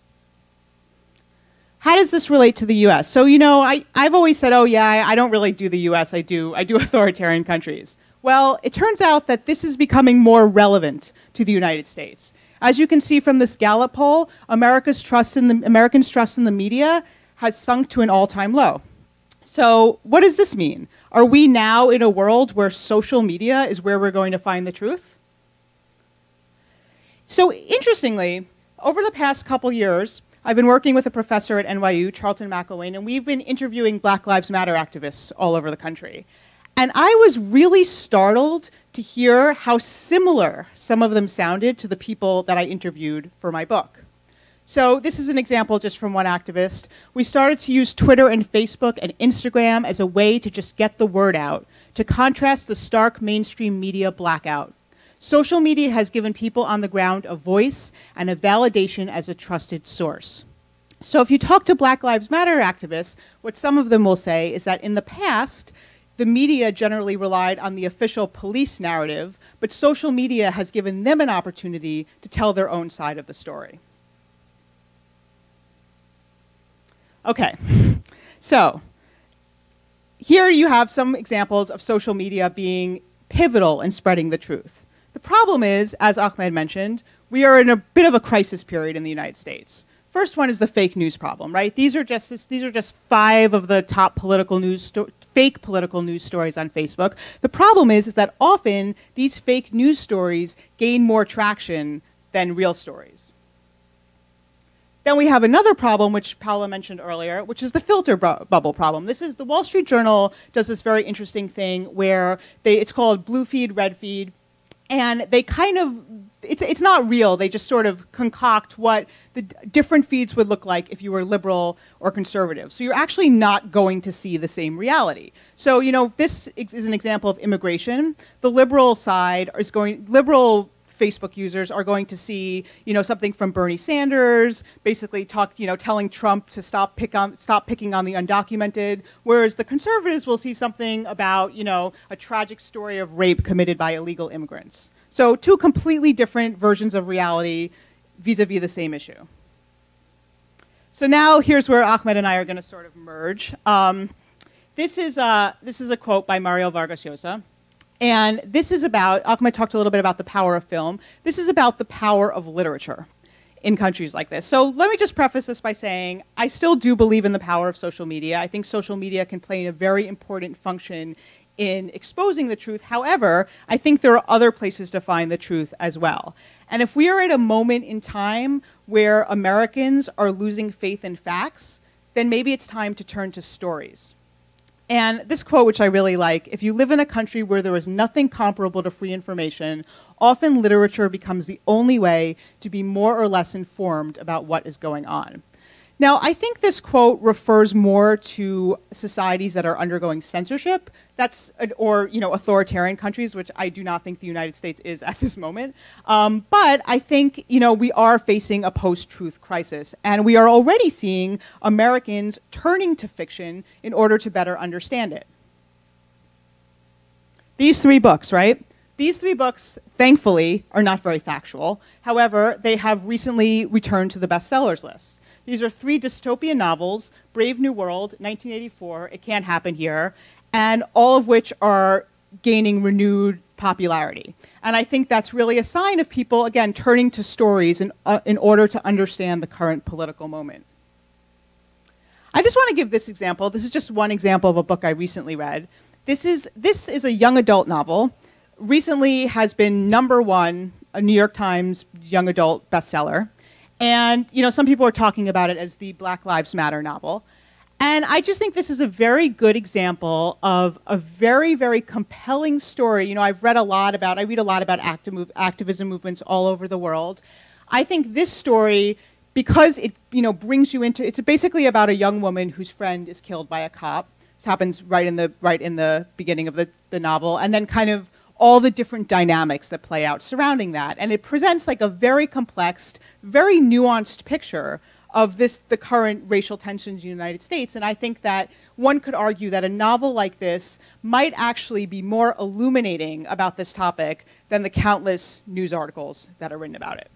How does this relate to the US? So, you know, I, I've always said, oh, yeah, I, I don't really do the US, I do, I do authoritarian countries. Well, it turns out that this is becoming more relevant to the United States. As you can see from this Gallup poll, America's trust in the, Americans' trust in the media has sunk to an all-time low. So what does this mean? Are we now in a world where social media is where we're going to find the truth? So interestingly, over the past couple years, I've been working with a professor at NYU, Charlton McIlwain, and we've been interviewing Black Lives Matter activists all over the country. And I was really startled to hear how similar some of them sounded to the people that I interviewed for my book. So this is an example just from one activist. We started to use Twitter and Facebook and Instagram as a way to just get the word out, to contrast the stark mainstream media blackout. Social media has given people on the ground a voice and a validation as a trusted source. So if you talk to Black Lives Matter activists, what some of them will say is that in the past, the media generally relied on the official police narrative, but social media has given them an opportunity to tell their own side of the story. Okay, so here you have some examples of social media being pivotal in spreading the truth. The problem is, as Ahmed mentioned, we are in a bit of a crisis period in the United States. First one is the fake news problem, right? These are just this, these are just five of the top political news fake political news stories on Facebook. The problem is is that often these fake news stories gain more traction than real stories. Then we have another problem, which Paola mentioned earlier, which is the filter bu bubble problem. This is the Wall Street Journal does this very interesting thing where they, it's called blue feed, red feed and they kind of it's, it's not real. They just sort of concoct what the different feeds would look like if you were liberal or conservative. So you're actually not going to see the same reality. So, you know, this is an example of immigration. The liberal side is going, liberal Facebook users are going to see, you know, something from Bernie Sanders, basically talk, you know, telling Trump to stop pick on, stop picking on the undocumented, whereas the conservatives will see something about, you know, a tragic story of rape committed by illegal immigrants. So two completely different versions of reality vis-a-vis -vis the same issue. So now here's where Ahmed and I are going to sort of merge. Um, this, is a, this is a quote by Mario Vargas Llosa. And this is about, Ahmed talked a little bit about the power of film. This is about the power of literature in countries like this. So let me just preface this by saying I still do believe in the power of social media. I think social media can play a very important function in exposing the truth. However, I think there are other places to find the truth as well. And if we are at a moment in time where Americans are losing faith in facts, then maybe it's time to turn to stories. And this quote, which I really like if you live in a country where there is nothing comparable to free information, often literature becomes the only way to be more or less informed about what is going on. Now, I think this quote refers more to societies that are undergoing censorship, that's or you know authoritarian countries, which I do not think the United States is at this moment. Um, but I think you know we are facing a post-truth crisis, and we are already seeing Americans turning to fiction in order to better understand it. These three books, right? These three books, thankfully, are not very factual. However, they have recently returned to the bestsellers list. These are three dystopian novels Brave New World, 1984, It Can't Happen Here, and all of which are gaining renewed popularity. And I think that's really a sign of people, again, turning to stories in, uh, in order to understand the current political moment. I just want to give this example. This is just one example of a book I recently read. This is, this is a young adult novel. Recently has been number one, a New York Times young adult bestseller. And you know, some people are talking about it as the Black Lives Matter novel. And I just think this is a very good example of a very, very compelling story. You know, I've read a lot about, I read a lot about activ activism movements all over the world. I think this story because it you know brings you into it's basically about a young woman whose friend is killed by a cop. This happens right in the right in the beginning of the, the novel, and then kind of all the different dynamics that play out surrounding that. And it presents like a very complex, very nuanced picture of this the current racial tensions in the United States. And I think that one could argue that a novel like this might actually be more illuminating about this topic than the countless news articles that are written about it.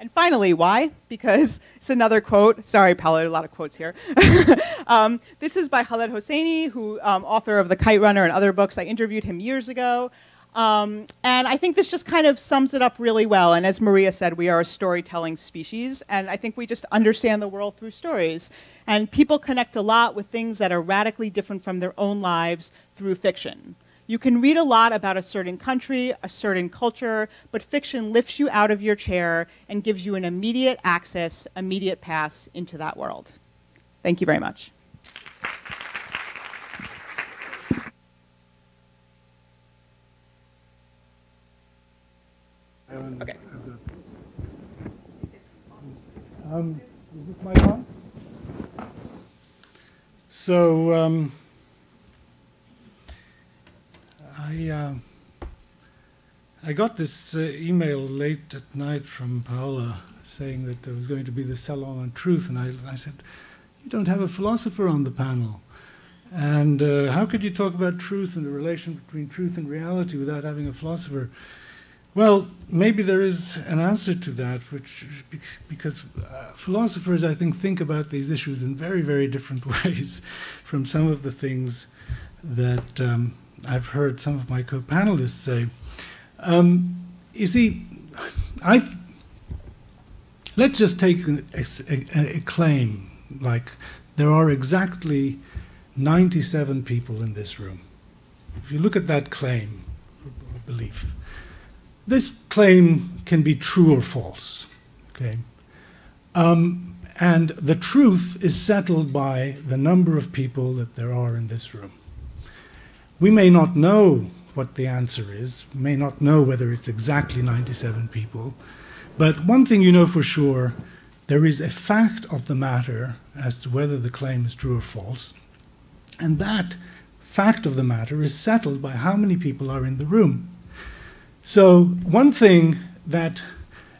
And finally, why? Because it's another quote. Sorry, Paola, a lot of quotes here. um, this is by Khaled Hosseini, who um, author of The Kite Runner and other books. I interviewed him years ago. Um, and I think this just kind of sums it up really well. And as Maria said, we are a storytelling species, and I think we just understand the world through stories. And people connect a lot with things that are radically different from their own lives through fiction. You can read a lot about a certain country, a certain culture, but fiction lifts you out of your chair and gives you an immediate access, immediate pass into that world. Thank you very much. Okay. Um, is this mic on? So, um, I, uh, I got this uh, email late at night from Paola saying that there was going to be the salon on truth, and I, I said, "You don't have a philosopher on the panel, and uh, how could you talk about truth and the relation between truth and reality without having a philosopher?" Well, maybe there is an answer to that, which because uh, philosophers, I think, think about these issues in very, very different ways from some of the things that um, I've heard some of my co-panelists say. Um, you see, I let's just take a, a, claim like there are exactly 97 people in this room. If you look at that claim or belief this claim can be true or false. Okay? Um, and the truth is settled by the number of people that there are in this room. We may not know what the answer is, may not know whether it's exactly 97 people, but one thing you know for sure there is a fact of the matter as to whether the claim is true or false, and that fact of the matter is settled by how many people are in the room. So, one thing that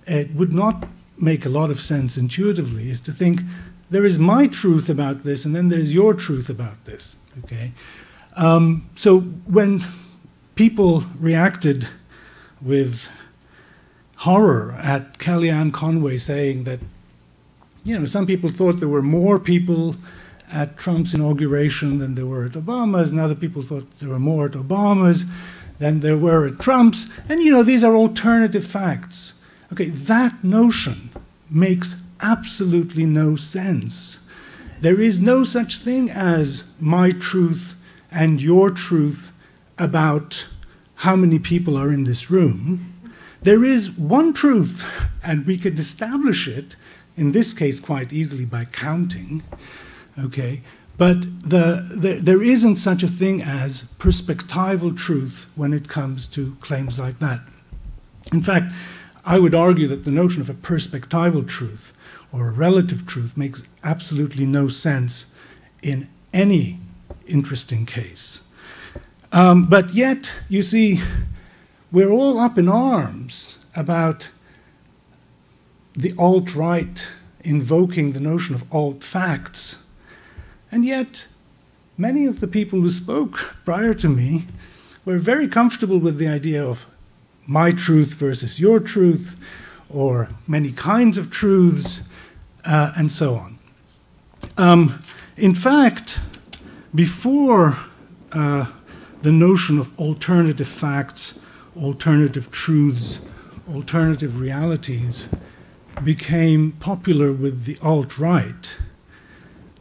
uh, would not make a lot of sense intuitively is to think there is my truth about this, and then there's your truth about this. Okay, um, so when people reacted with horror at Kellyanne Conway saying that, you know, some people thought there were more people at Trump's inauguration than there were at Obama's, and other people thought there were more at Obama's than there were at Trump's. And you know, these are alternative facts. Okay, that notion makes absolutely no sense. There is no such thing as my truth and your truth about how many people are in this room. There is one truth, and we can establish it, in this case, quite easily by counting. Okay, but the, the, there isn't such a thing as perspectival truth when it comes to claims like that. In fact, I would argue that the notion of a perspectival truth or a relative truth makes absolutely no sense in any interesting case. Um, but yet, you see, we're all up in arms about the alt right invoking the notion of alt facts and yet, many of the people who spoke prior to me were very comfortable with the idea of my truth versus your truth, or many kinds of truths, uh, and so on. Um, in fact, before uh, the notion of alternative facts, alternative truths, alternative realities became popular with the alt right,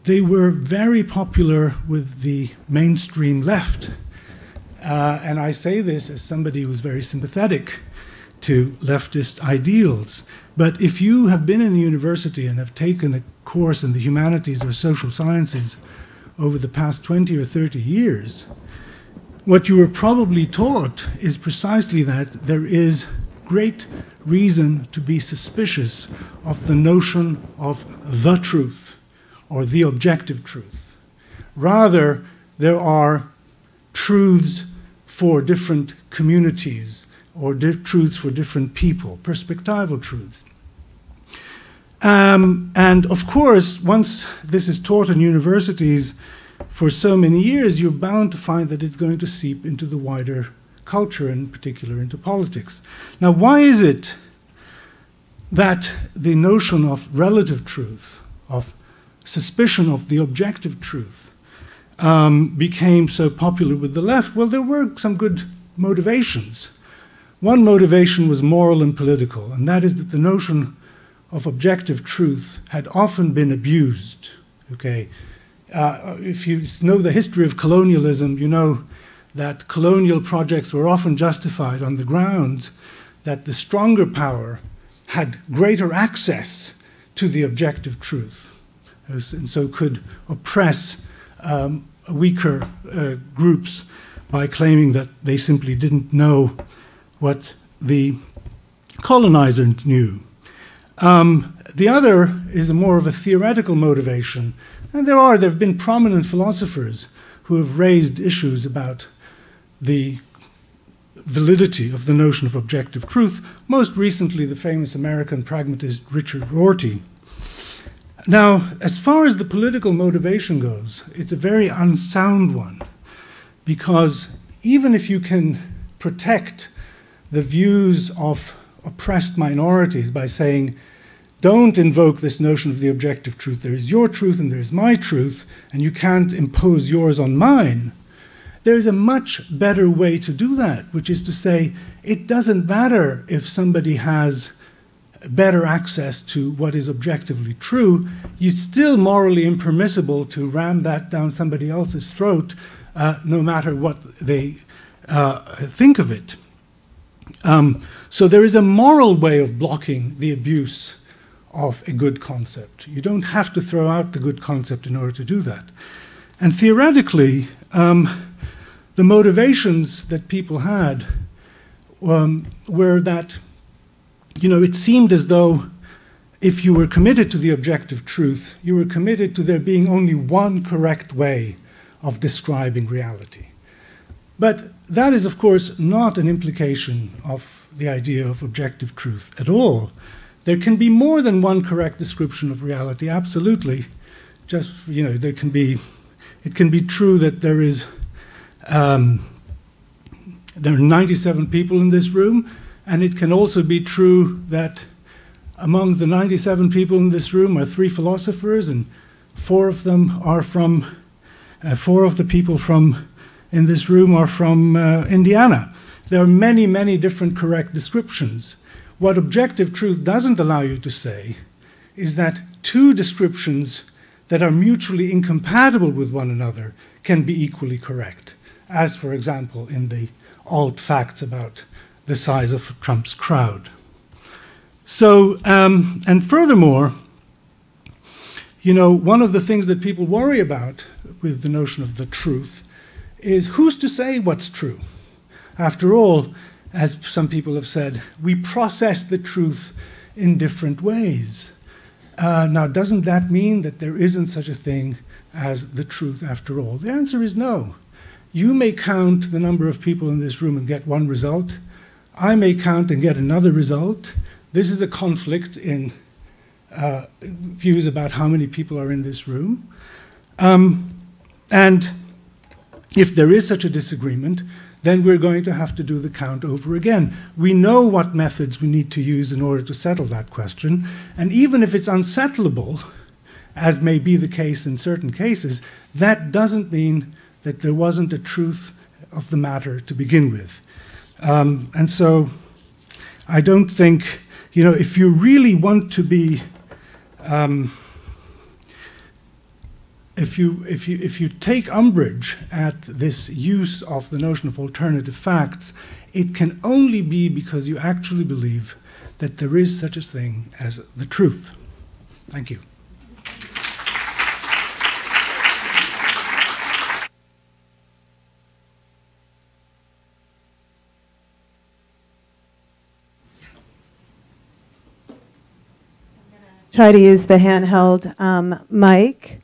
they were very popular with the mainstream left. Uh, and I say this as somebody who's very sympathetic to leftist ideals. But if you have been in a university and have taken a course in the humanities or social sciences over the past 20 or 30 years, what you were probably taught is precisely that there is great reason to be suspicious of the notion of the truth or the objective truth. Rather, there are truths for different communities or truths for different people, perspectival truths. Um, and of course, once this is taught in universities for so many years, you're bound to find that it's going to seep into the wider culture, in particular into politics. Now, why is it that the notion of relative truth, of suspicion of the objective truth, um, became so popular with the left? Well, there were some good motivations. One motivation was moral and political, and that is that the notion of objective truth had often been abused. Okay, uh, if you know the history of colonialism, you know that colonial projects were often justified on the grounds that the stronger power had greater access to the objective truth, and so could oppress um, weaker uh, groups by claiming that they simply didn't know what the colonizer knew. Um, the other is a more of a theoretical motivation, and there are there have been prominent philosophers who have raised issues about the validity of the notion of objective truth. Most recently, the famous American pragmatist Richard Rorty. Now, as far as the political motivation goes, it's a very unsound one, because even if you can protect the views of oppressed minorities by saying, don't invoke this notion of the objective truth. There is your truth and there is my truth, and you can't impose yours on mine. There is a much better way to do that, which is to say, it doesn't matter if somebody has better access to what is objectively true, it's still morally impermissible to ram that down somebody else's throat, uh, no matter what they uh, think of it. Um, so there is a moral way of blocking the abuse of a good concept. You don't have to throw out the good concept in order to do that. And theoretically, um, the motivations that people had um, were that, you know, it seemed as though if you were committed to the objective truth, you were committed to there being only one correct way of describing reality. But that is, of course, not an implication of the idea of objective truth at all. There can be more than one correct description of reality, absolutely. Just, you know, there can be, it can be true that there is, um, there are 97 people in this room, and it can also be true that among the 97 people in this room are three philosophers, and four of them are from, uh, four of the people from in this room are from uh, Indiana. There are many, many different correct descriptions. What objective truth doesn't allow you to say is that two descriptions that are mutually incompatible with one another can be equally correct, as, for example, in the alt facts about the size of Trump's crowd. So, um, and furthermore, you know, one of the things that people worry about with the notion of the truth is who's to say what's true? After all, as some people have said, we process the truth in different ways. Uh, now, doesn't that mean that there isn't such a thing as the truth after all? The answer is no. You may count the number of people in this room and get one result. I may count and get another result. This is a conflict in uh, views about how many people are in this room. Um, and if there is such a disagreement, then we're going to have to do the count over again. We know what methods we need to use in order to settle that question, and even if it's unsettlable, as may be the case in certain cases, that doesn't mean that there wasn't a truth of the matter to begin with. Um, and so I don't think, you know, if you really want to be. Um, if you, if, you, if you take umbrage at this use of the notion of alternative facts, it can only be because you actually believe that there is such a thing as the truth. Thank you. Try to use the handheld um, mic.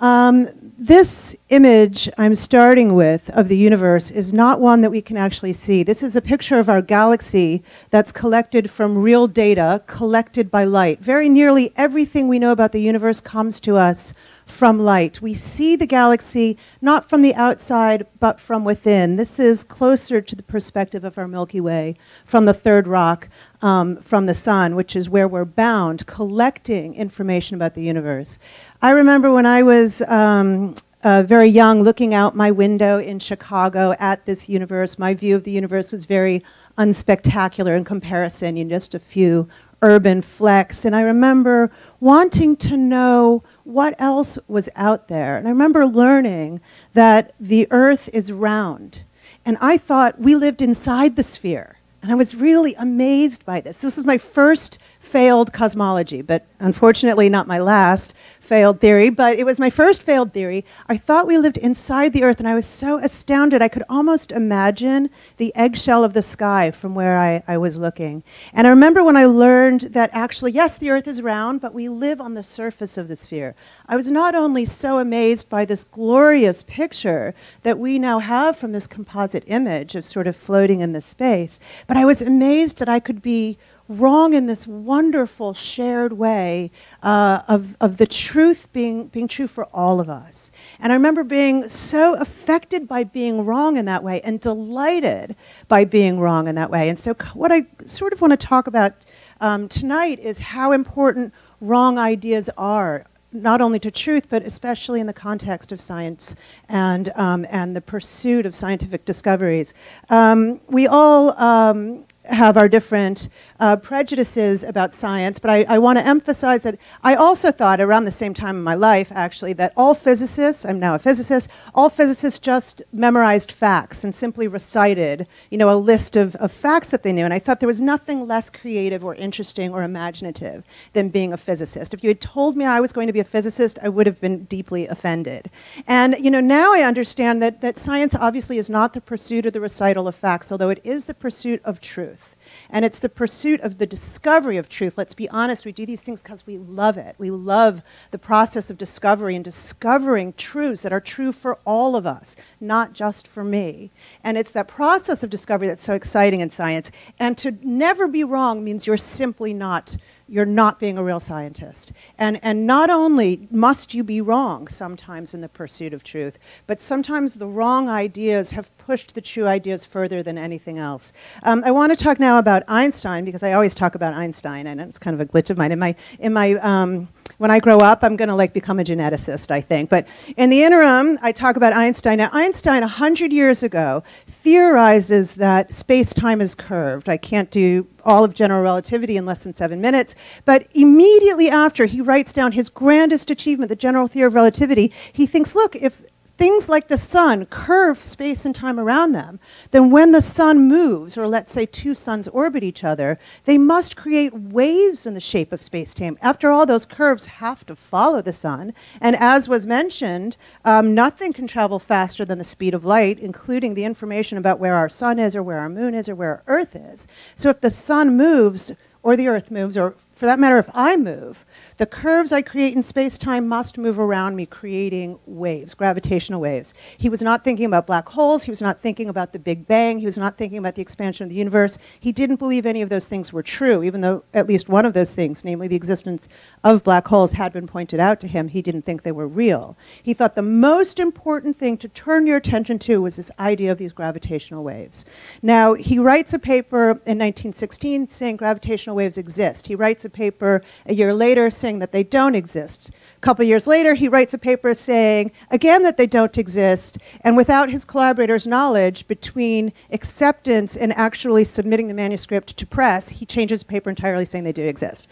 Um, this image I'm starting with of the universe is not one that we can actually see. This is a picture of our galaxy that's collected from real data collected by light. Very nearly everything we know about the universe comes to us from light. We see the galaxy not from the outside, but from within. This is closer to the perspective of our Milky Way from the third rock um, from the sun, which is where we're bound, collecting information about the universe. I remember when I was um, uh, very young, looking out my window in Chicago at this universe. My view of the universe was very unspectacular in comparison, know, just a few urban flecks. And I remember wanting to know what else was out there. And I remember learning that the Earth is round. And I thought we lived inside the sphere. And I was really amazed by this. This was my first failed cosmology, but unfortunately not my last failed theory, but it was my first failed theory. I thought we lived inside the earth, and I was so astounded. I could almost imagine the eggshell of the sky from where I, I was looking. And I remember when I learned that actually, yes, the earth is round, but we live on the surface of the sphere. I was not only so amazed by this glorious picture that we now have from this composite image of sort of floating in the space, but I was amazed that I could be wrong in this wonderful shared way uh, of, of the truth being, being true for all of us. And I remember being so affected by being wrong in that way and delighted by being wrong in that way. And so, what I sort of want to talk about um, tonight is how important wrong ideas are not only to truth, but especially in the context of science and, um, and the pursuit of scientific discoveries. Um, we all um, have our different uh, prejudices about science, but I, I want to emphasize that I also thought around the same time in my life, actually, that all physicists, I'm now a physicist, all physicists just memorized facts and simply recited, you know, a list of, of facts that they knew. And I thought there was nothing less creative or interesting or imaginative than being a physicist. If you had told me I was going to be a physicist, I would have been deeply offended. And, you know, now I understand that, that science obviously is not the pursuit or the recital of facts, although it is the pursuit of truth. And it's the pursuit of the discovery of truth. Let's be honest, we do these things because we love it. We love the process of discovery and discovering truths that are true for all of us, not just for me. And it's that process of discovery that's so exciting in science. And to never be wrong means you're simply not you're not being a real scientist. And, and not only must you be wrong sometimes in the pursuit of truth, but sometimes the wrong ideas have pushed the true ideas further than anything else. Um, I want to talk now about Einstein because I always talk about Einstein, and it's kind of a glitch of mine. In my, in my um, when I grow up, I'm going to like become a geneticist, I think. But in the interim, I talk about Einstein. Now, Einstein, 100 years ago, theorizes that space-time is curved. I can't do all of general relativity in less than seven minutes. But immediately after he writes down his grandest achievement, the general theory of relativity, he thinks, look, if things like the sun curve space and time around them, then when the sun moves, or let's say two suns orbit each other, they must create waves in the shape of space time. After all, those curves have to follow the sun. And as was mentioned, um, nothing can travel faster than the speed of light, including the information about where our sun is, or where our moon is, or where our Earth is. So if the sun moves, or the Earth moves, or for that matter, if I move, the curves I create in space-time must move around me, creating waves, gravitational waves. He was not thinking about black holes. He was not thinking about the Big Bang. He was not thinking about the expansion of the universe. He didn't believe any of those things were true, even though at least one of those things, namely the existence of black holes, had been pointed out to him. He didn't think they were real. He thought the most important thing to turn your attention to was this idea of these gravitational waves. Now, he writes a paper in 1916 saying gravitational waves exist. He writes a paper a year later saying that they don't exist. A couple years later, he writes a paper saying, again, that they don't exist, and without his collaborators' knowledge between acceptance and actually submitting the manuscript to press, he changes the paper entirely saying they do exist.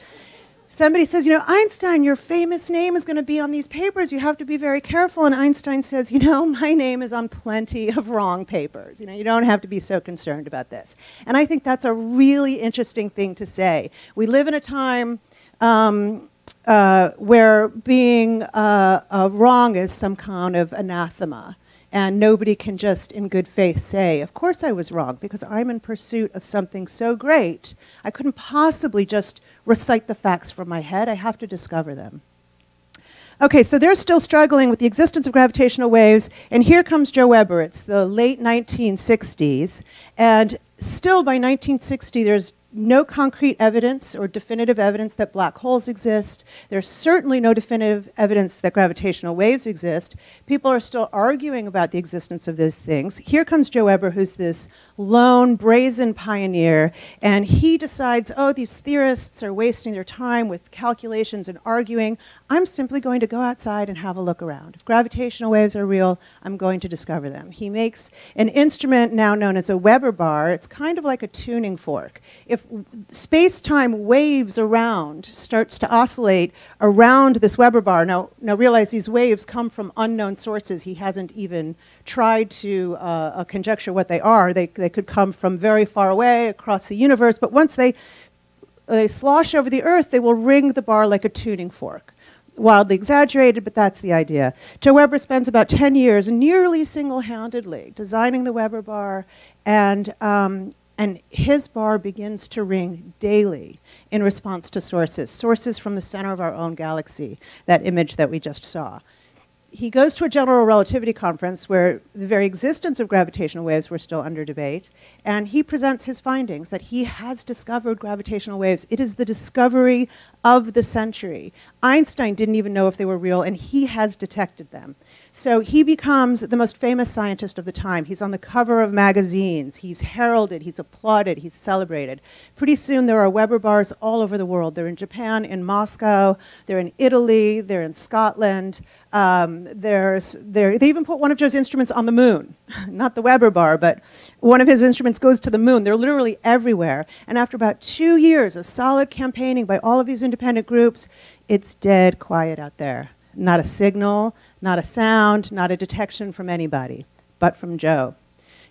Somebody says, you know, Einstein, your famous name is going to be on these papers. You have to be very careful. And Einstein says, you know, my name is on plenty of wrong papers. You know, you don't have to be so concerned about this. And I think that's a really interesting thing to say. We live in a time um, uh, where being uh, uh, wrong is some kind of anathema. And nobody can just, in good faith, say, Of course I was wrong, because I'm in pursuit of something so great, I couldn't possibly just recite the facts from my head. I have to discover them. Okay, so they're still struggling with the existence of gravitational waves, and here comes Joe Weber. It's the late 1960s, and still by 1960, there's no concrete evidence or definitive evidence that black holes exist. There's certainly no definitive evidence that gravitational waves exist. People are still arguing about the existence of those things. Here comes Joe Weber, who's this lone, brazen pioneer, and he decides, oh, these theorists are wasting their time with calculations and arguing. I'm simply going to go outside and have a look around. If gravitational waves are real, I'm going to discover them. He makes an instrument now known as a Weber bar. It's kind of like a tuning fork. If space time waves around, starts to oscillate around this Weber bar. Now, now realize these waves come from unknown sources. He hasn't even tried to uh, uh, conjecture what they are. They, they could come from very far away across the universe, but once they, they slosh over the Earth, they will ring the bar like a tuning fork wildly exaggerated, but that's the idea. Joe Weber spends about 10 years nearly single handedly designing the Weber bar and, um, and his bar begins to ring daily in response to sources, sources from the center of our own galaxy, that image that we just saw. He goes to a general relativity conference where the very existence of gravitational waves were still under debate, and he presents his findings that he has discovered gravitational waves. It is the discovery of the century. Einstein didn't even know if they were real, and he has detected them. So he becomes the most famous scientist of the time. He's on the cover of magazines. He's heralded, he's applauded, he's celebrated. Pretty soon there are Weber bars all over the world. They're in Japan, in Moscow, they're in Italy, they're in Scotland. Um, there's, they even put one of Joe's instruments on the moon. Not the Weber bar, but one of his instruments goes to the moon. They're literally everywhere. And after about two years of solid campaigning by all of these independent groups, it's dead quiet out there. Not a signal, not a sound, not a detection from anybody, but from Joe.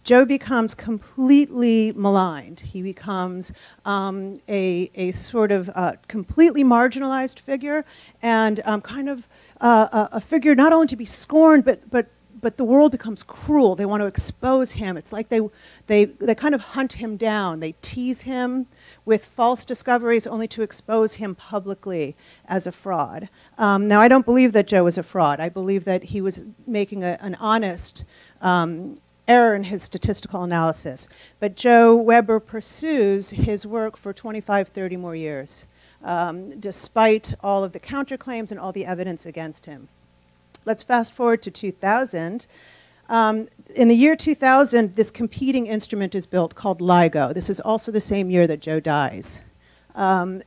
Joe becomes completely maligned. He becomes um, a, a sort of uh, completely marginalized figure and um, kind of uh, a, a figure not only to be scorned, but, but but the world becomes cruel. They want to expose him. It's like they, they, they kind of hunt him down. They tease him with false discoveries only to expose him publicly as a fraud. Um, now, I don't believe that Joe was a fraud. I believe that he was making a, an honest um, error in his statistical analysis. But Joe Weber pursues his work for 25, 30 more years, um, despite all of the counterclaims and all the evidence against him. Let's fast forward to 2000. Um, in the year 2000, this competing instrument is built called LIGO. This is also the same year that Joe dies. Um,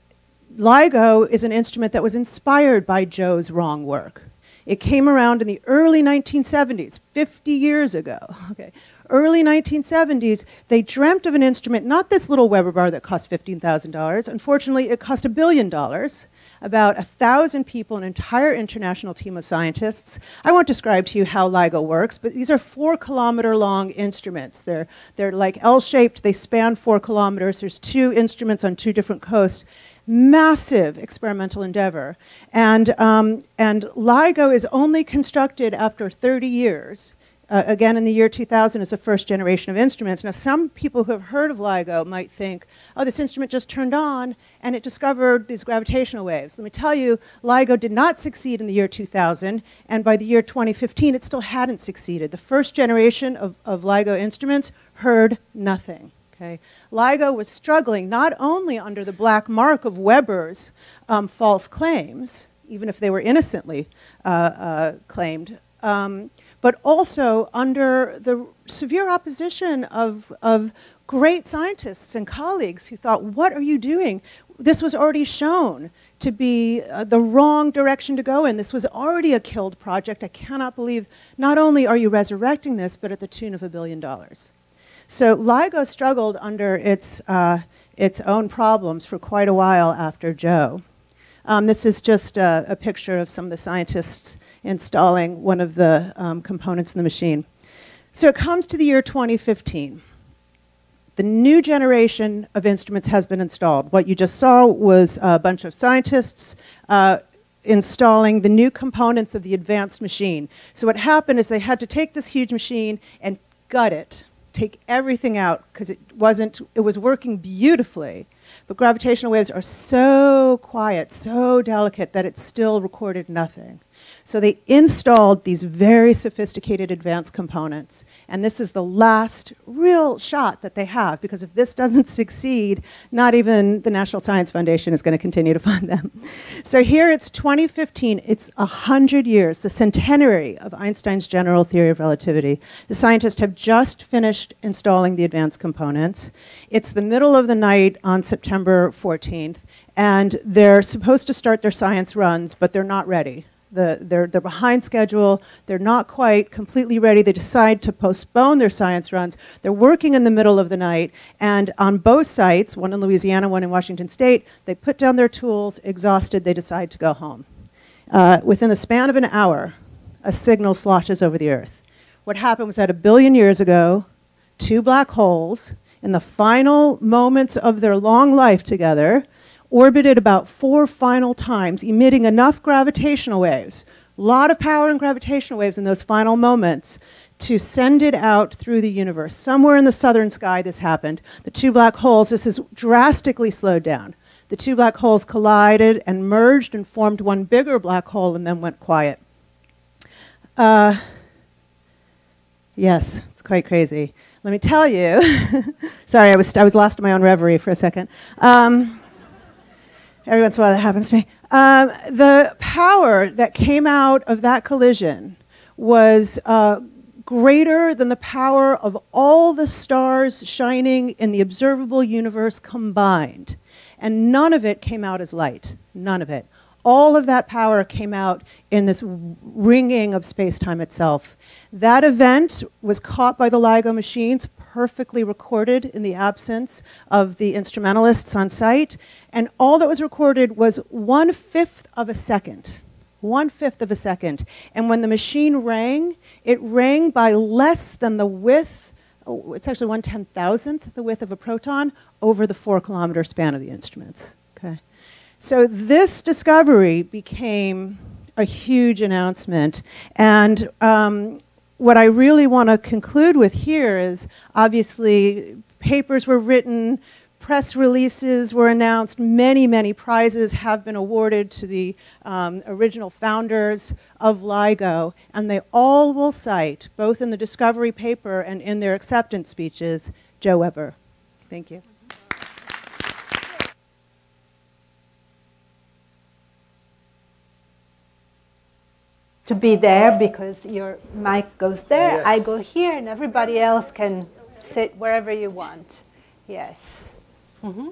LIGO is an instrument that was inspired by Joe's wrong work. It came around in the early 1970s, 50 years ago. Okay. Early 1970s, they dreamt of an instrument, not this little Weber bar that cost $15,000. Unfortunately, it cost a billion dollars about a thousand people, an entire international team of scientists. I won't describe to you how LIGO works, but these are four kilometer long instruments. They're, they're like L shaped, they span four kilometers. There's two instruments on two different coasts. Massive experimental endeavor. And, um, and LIGO is only constructed after 30 years uh, again in the year 2000 as a first generation of instruments. Now, some people who have heard of LIGO might think, oh, this instrument just turned on and it discovered these gravitational waves. Let me tell you, LIGO did not succeed in the year 2000, and by the year 2015, it still hadn't succeeded. The first generation of, of LIGO instruments heard nothing. Okay. LIGO was struggling not only under the black mark of Weber's um, false claims, even if they were innocently uh, uh, claimed, um, but also under the severe opposition of, of great scientists and colleagues who thought, what are you doing? This was already shown to be uh, the wrong direction to go in. This was already a killed project. I cannot believe not only are you resurrecting this, but at the tune of a billion dollars. So LIGO struggled under its, uh, its own problems for quite a while after Joe. Um, this is just a, a, picture of some of the scientists installing one of the um, components in the machine. So it comes to the year 2015. The new generation of instruments has been installed. What you just saw was a bunch of scientists uh, installing the new components of the advanced machine. So what happened is they had to take this huge machine and gut it, take everything out because it wasn't it was working beautifully. But gravitational waves are so quiet, so delicate that it still recorded nothing. So they installed these very sophisticated advanced components. And this is the last real shot that they have, because if this doesn't succeed, not even the National Science Foundation is going to continue to fund them. So here it's 2015, it's 100 years, the centenary of Einstein's general theory of relativity. The scientists have just finished installing the advanced components. It's the middle of the night on September 14th, and they're supposed to start their science runs, but they're not ready. The, they're, they're behind schedule. They're not quite completely ready. They decide to postpone their science runs. They're working in the middle of the night. And on both sites, one in Louisiana, one in Washington State, they put down their tools, exhausted, they decide to go home. Uh, within the span of an hour, a signal sloshes over the Earth. What happened was that a billion years ago, two black holes, in the final moments of their long life together, orbited about four final times, emitting enough gravitational waves, a lot of power in gravitational waves in those final moments to send it out through the universe. Somewhere in the southern sky, this happened. The two black holes, this is drastically slowed down. The two black holes collided and merged and formed one bigger black hole and then went quiet. Uh, yes, it's quite crazy. Let me tell you. sorry, I was, I was lost in my own reverie for a second. Um, Every once in a while that happens to me. Um, the power that came out of that collision was uh, greater than the power of all the stars shining in the observable universe combined. And none of it came out as light. None of it. All of that power came out in this ringing of space time itself. That event was caught by the LIGO machines, perfectly recorded in the absence of the instrumentalists on site. And all that was recorded was one fifth of a second. One fifth of a second. And when the machine rang, it rang by less than the width, oh, it's actually one ten thousandth the width of a proton over the four kilometer span of the instruments. Okay. So this discovery became a huge announcement. And um, what I really want to conclude with here is obviously papers were written, press releases were announced, many, many prizes have been awarded to the um, original founders of LIGO, and they all will cite, both in the discovery paper and in their acceptance speeches, Joe Weber. Thank you. To be there because your mic goes there, Yes. I go here, and everybody else can sit wherever you want. Yes. hmm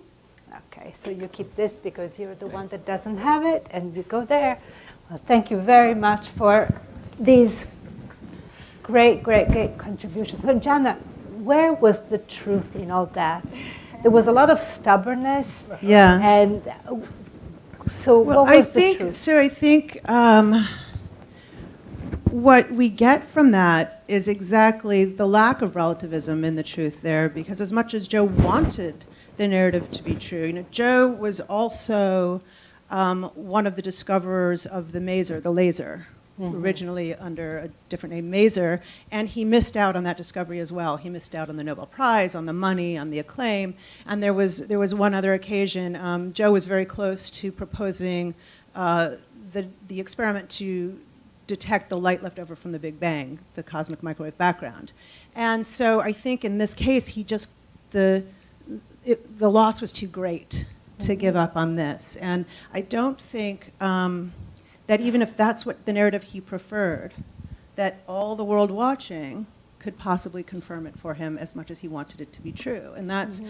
Okay, so you keep this because you're the one that doesn't have it, and you go there. Well, thank you very much for these great, great, great contributions. So, Janna, where was the truth in all that? There was a lot of stubbornness. Yeah. And uh, so, Well, what I was the think truth? so. I think um, what we get from that is exactly the lack of relativism in the truth there, because as much as Joe wanted the narrative to be true, you know, Joe was also um, one of the discoverers of the maser, the laser. Originally under a different name, Maser, and he missed out on that discovery as well. He missed out on the Nobel Prize, on the money, on the acclaim, and there was there was one other occasion. Um, Joe was very close to proposing uh, the the experiment to detect the light left over from the Big Bang, the cosmic microwave background. And so I think in this case, he just, the, it, the loss was too great to give up on this. And I don't think um, that even if that's what the narrative he preferred, that all the world watching could possibly confirm it for him as much as he wanted it to be true. And that's,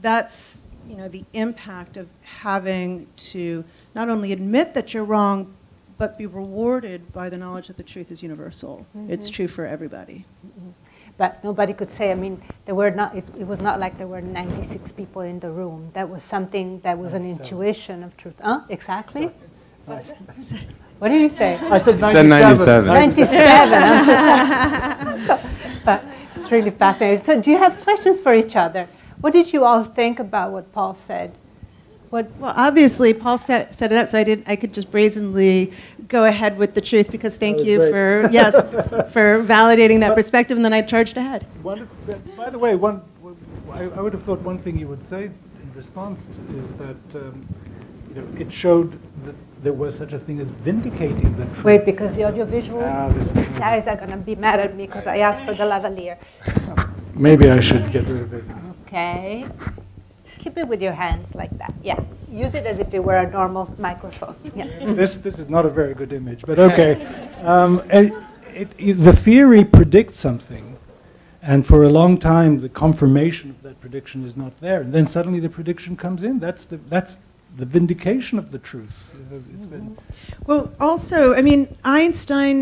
that's you know, the impact of having to not only admit that you're wrong, but be rewarded by the knowledge that the truth is universal. It's mm-hmm. true for everybody. Mm-hmm. But nobody could say, I mean, there were not, it, it was not like there were 96 people in the room. That was something that was an intuition of truth. Huh? Exactly? What did you say? I said 97. 97. 97. I'm so sorry. but it's really fascinating. So, do you have questions for each other? What did you all think about what Paul said? What? Well, obviously, Paul set, set it up so I didn't. I could just brazenly go ahead with the truth because thank you great. for yes for validating that perspective, and then I charged ahead. One, by the way, one, I, I would have thought one thing you would say in response to is that um, you know it showed that there was such a thing as vindicating the truth. Wait, because the audiovisual Ah, guys are gonna be mad at me because I asked for the lavalier. So, Maybe I should get rid of it. okay. Keep it with your hands like that. Yeah. Use it as if it were a normal microphone. Yeah. this this is not a very good image, but okay. Um, and it, it, the theory predicts something, and for a long time the confirmation of that prediction is not there, and then suddenly the prediction comes in. That's the that's the vindication of the truth. It's been- Well, also, I mean, Einstein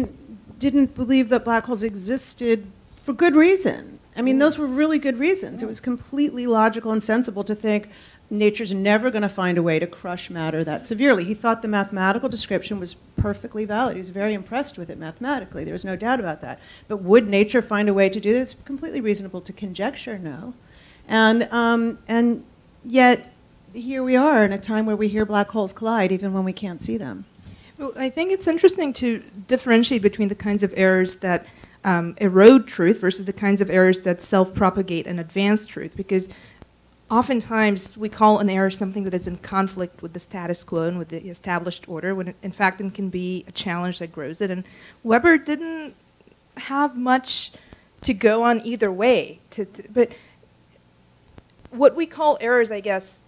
didn't believe that black holes existed for good reason. I mean, those were really good reasons. It was completely logical and sensible to think nature's never going to find a way to crush matter that severely. He thought the mathematical description was perfectly valid. He was very impressed with it mathematically. There was no doubt about that. But would nature find a way to do this? It's completely reasonable to conjecture no. And, um, and yet, here we are in a time where we hear black holes collide even when we can't see them. Well, I think it's interesting to differentiate between the kinds of errors that um, erode truth versus the kinds of errors that self propagate and advance truth, because oftentimes we call an error something that is in conflict with the status quo and with the established order, when it, in fact it can be a challenge that grows it. And Weber didn't have much to go on either way. To, to, but what we call errors, I guess,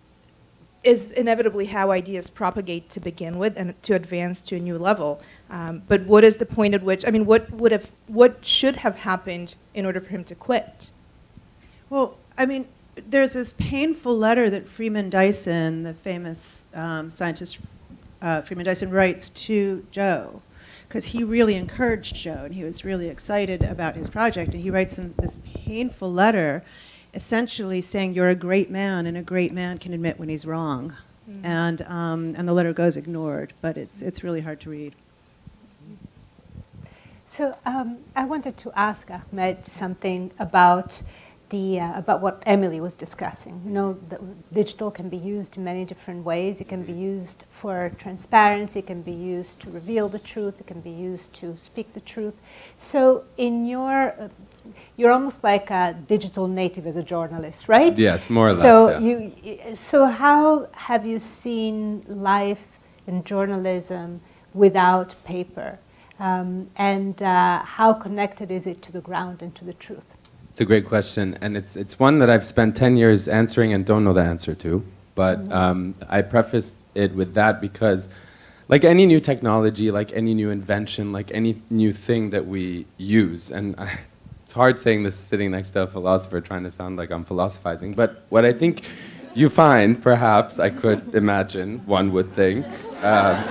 is inevitably how ideas propagate to begin with and to advance to a new level. Um, but what is the point at which, I mean, what would have, what should have happened in order for him to quit? Well, I mean, there's this painful letter that Freeman Dyson, the famous um, scientist uh, Freeman Dyson, writes to Joe, because he really encouraged Joe and he was really excited about his project. And he writes him this painful letter, essentially saying, "You're a great man, and a great man can admit when he's wrong." And um, and the letter goes ignored, but it's it's really hard to read. So um, I wanted to ask Ahmed something about the uh, about what Emily was discussing. You know, the digital can be used in many different ways. It can be used for transparency. It can be used to reveal the truth. It can be used to speak the truth. So, in your uh, you're almost like a digital native as a journalist, right? Yes, more or less, So yeah. you, so how have you seen life in journalism without paper, um, and uh, how connected is it to the ground and to the truth? It's a great question, and it's, it's one that I've spent 10 years answering and don't know the answer to. But um, I prefaced it with that because, like any new technology, like any new invention, like any new thing that we use, and I, hard saying this sitting next to a philosopher trying to sound like I'm philosophizing, but what I think you find, perhaps, I could imagine, one would think. Um,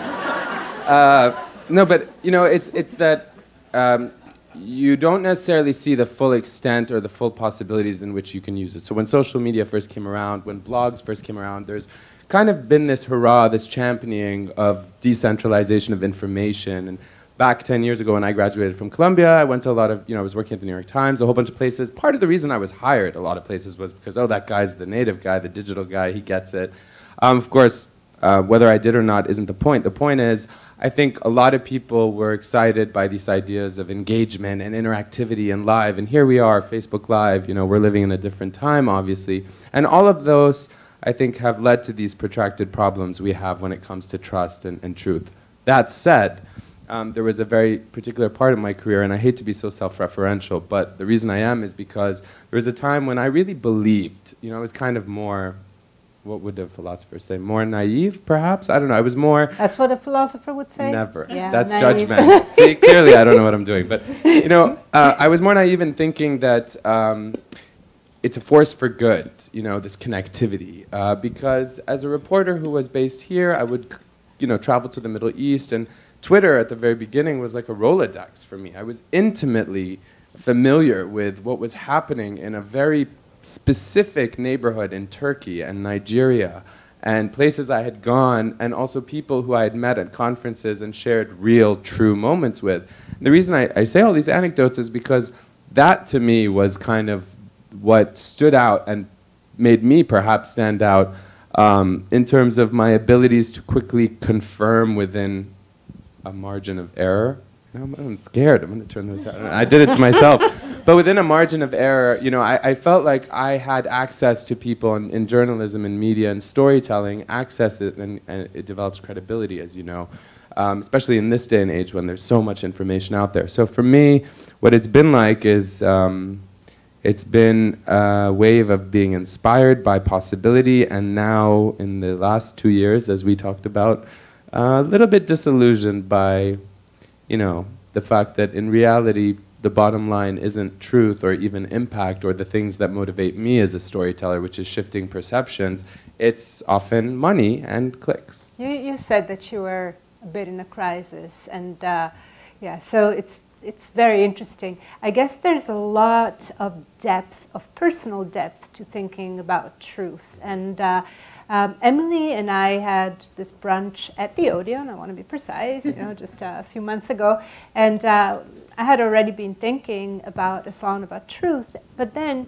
uh, no, but you know, it's, it's that um, you don't necessarily see the full extent or the full possibilities in which you can use it. So when social media first came around, when blogs first came around, there's kind of been this hurrah, this championing of decentralization of information. And back 10 years ago when I graduated from Columbia, I went to a lot of, you know, I was working at the New York Times, a whole bunch of places. Part of the reason I was hired a lot of places was because, oh, that guy's the native guy, the digital guy, he gets it. Um, of course, uh, whether I did or not isn't the point. The point is, I think a lot of people were excited by these ideas of engagement and interactivity and live. And here we are, Facebook Live, you know, we're living in a different time, obviously. And all of those, I think, have led to these protracted problems we have when it comes to trust and, and truth. That said, um, there was a very particular part of my career, and I hate to be so self-referential, but the reason I am is because there was a time when I really believed, you know, I was kind of more, what would a philosopher say, more naive, perhaps? I don't know. I was more That's what a philosopher would say. Never. Yeah, That's naive. judgment. See, clearly I don't know what I'm doing. But, you know, uh, I was more naive in thinking that um, it's a force for good, you know, this connectivity. Uh, because as a reporter who was based here, I would, you know, travel to the Middle East. And Twitter at the very beginning was like a Rolodex for me. I was intimately familiar with what was happening in a very specific neighborhood in Turkey and Nigeria and places I had gone, and also people who I had met at conferences and shared real, true moments with. And the reason I, I say all these anecdotes is because that to me was kind of what stood out and made me perhaps stand out um, in terms of my abilities to quickly confirm within a margin of error. Now I'm, I'm scared. I'm going to turn this out. I did it to myself. but within a margin of error, you know, I, I felt like I had access to people in, in journalism and media and storytelling, access it, and, and it develops credibility, as you know, um, especially in this day and age when there's so much information out there. So for me, what it's been like is um, it's been a wave of being inspired by possibility, and now in the last two years, as we talked about, a little bit disillusioned by, you know, the fact that in reality, the bottom line isn't truth or even impact or the things that motivate me as a storyteller, which is shifting perceptions. It's often money and clicks. You, you said that you were a bit in a crisis, and uh, yeah, so it's it's very interesting. I guess there's a lot of depth, of personal depth, to thinking about truth, and. Uh, um, Emily and I had this brunch at the Odeon, I want to be precise, you know, just uh, a few months ago. And uh, I had already been thinking about a song about truth, but then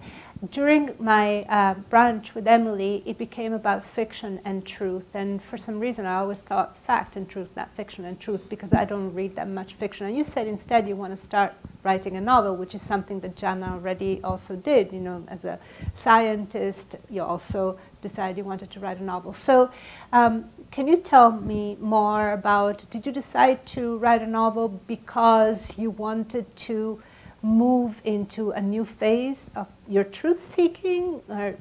during my uh, brunch with Emily, it became about fiction and truth. And for some reason, I always thought fact and truth, not fiction and truth, because I don't read that much fiction. And you said instead you want to start writing a novel, which is something that Janna already also did. You know, as a scientist, you also decided you wanted to write a novel. So, um, can you tell me more about? Did you decide to write a novel because you wanted to? Move into a new phase of your truth seeking or?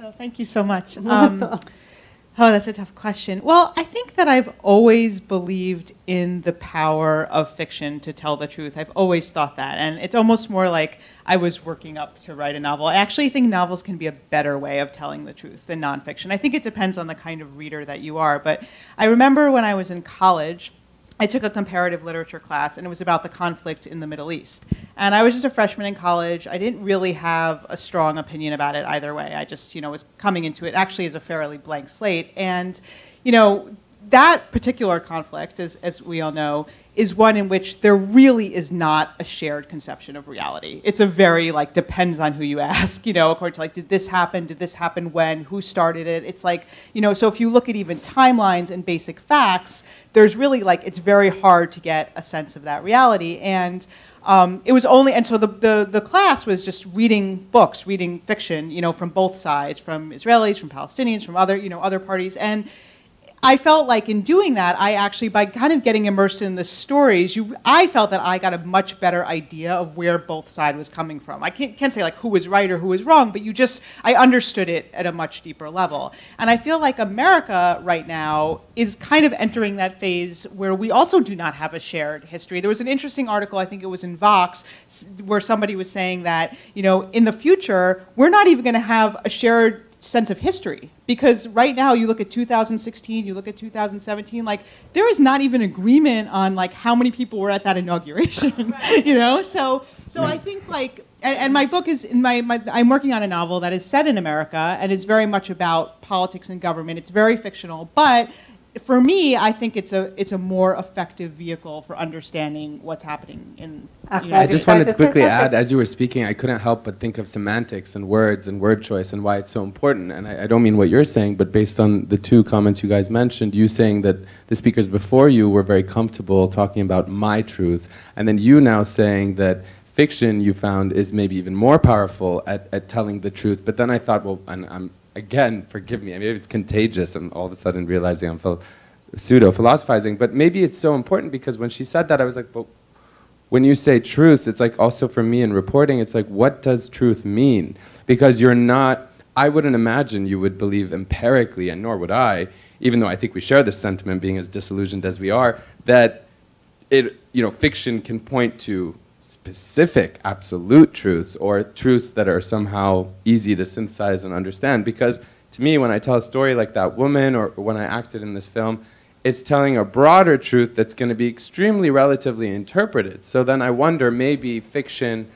Oh, thank you so much. Um, oh that's a tough question. Well i think that i've always believed in the power of fiction to tell the truth. I've always thought that and it's almost more like i was working up to write a novel. I actually think novels can be a better way of telling the truth than nonfiction. I think it depends on the kind of reader that you are but i remember when i was in college I took a comparative literature class, and it was about the conflict in the Middle East. And I was just a freshman in college. I didn't really have a strong opinion about it either way. I just, you know, was coming into it actually as a fairly blank slate. And, you know, that particular conflict, as, as we all know, is one in which there really is not a shared conception of reality. It's a very like depends on who you ask, you know, according to like did this happen, did this happen when, who started it? It's like, you know, so if you look at even timelines and basic facts, there's really like it's very hard to get a sense of that reality. And um, it was only, and so the, the, the class was just reading books, reading fiction, you know, from both sides, from Israelis, from Palestinians, from other, you know, other parties. And I felt like in doing that, I actually, by kind of getting immersed in the stories, you, I felt that I got a much better idea of where both side was coming from. I can't, can't say like who was right or who was wrong, but you just, I understood it at a much deeper level. And I feel like America right now is kind of entering that phase where we also do not have a shared history. There was an interesting article, I think it was in Vox, where somebody was saying that, you know, in the future, we're not even going to have a shared sense of history. Because right now you look at 2016 you look at 2017 like there is not even agreement on like how many people were at that inauguration you know? So so i think like and, and, my book is in my, my i'm working on a novel that is set in america and is very much about politics and government. It's very fictional but for me, I think it's a it's a more effective vehicle for understanding what's happening in. Okay. I just wanted to quickly add, as you were speaking, I couldn't help but think of semantics and words and word choice and why it's so important. And I, I don't mean what you're saying, but based on the two comments you guys mentioned, you saying that the speakers before you were very comfortable talking about my truth, and then you now saying that fiction you found is maybe even more powerful at, at telling the truth. But then I thought, well, and I'm again, forgive me, I maybe it's contagious. I'm all of a sudden realizing I'm pseudo philosophizing, but maybe it's so important because when she said that, I was like, well, when you say truths, it's like also for me in reporting, it's like, what does truth mean? Because you're not, I wouldn't imagine you would believe empirically, and nor would I, even though I think we share this sentiment, being as disillusioned as we are, that it, you know, fiction can point to specific absolute truths or truths that are somehow easy to synthesize and understand. Because to me, when I tell a story like that woman or when I acted in this film, it's telling a broader truth that's going to be extremely relatively interpreted. So then I wonder maybe fiction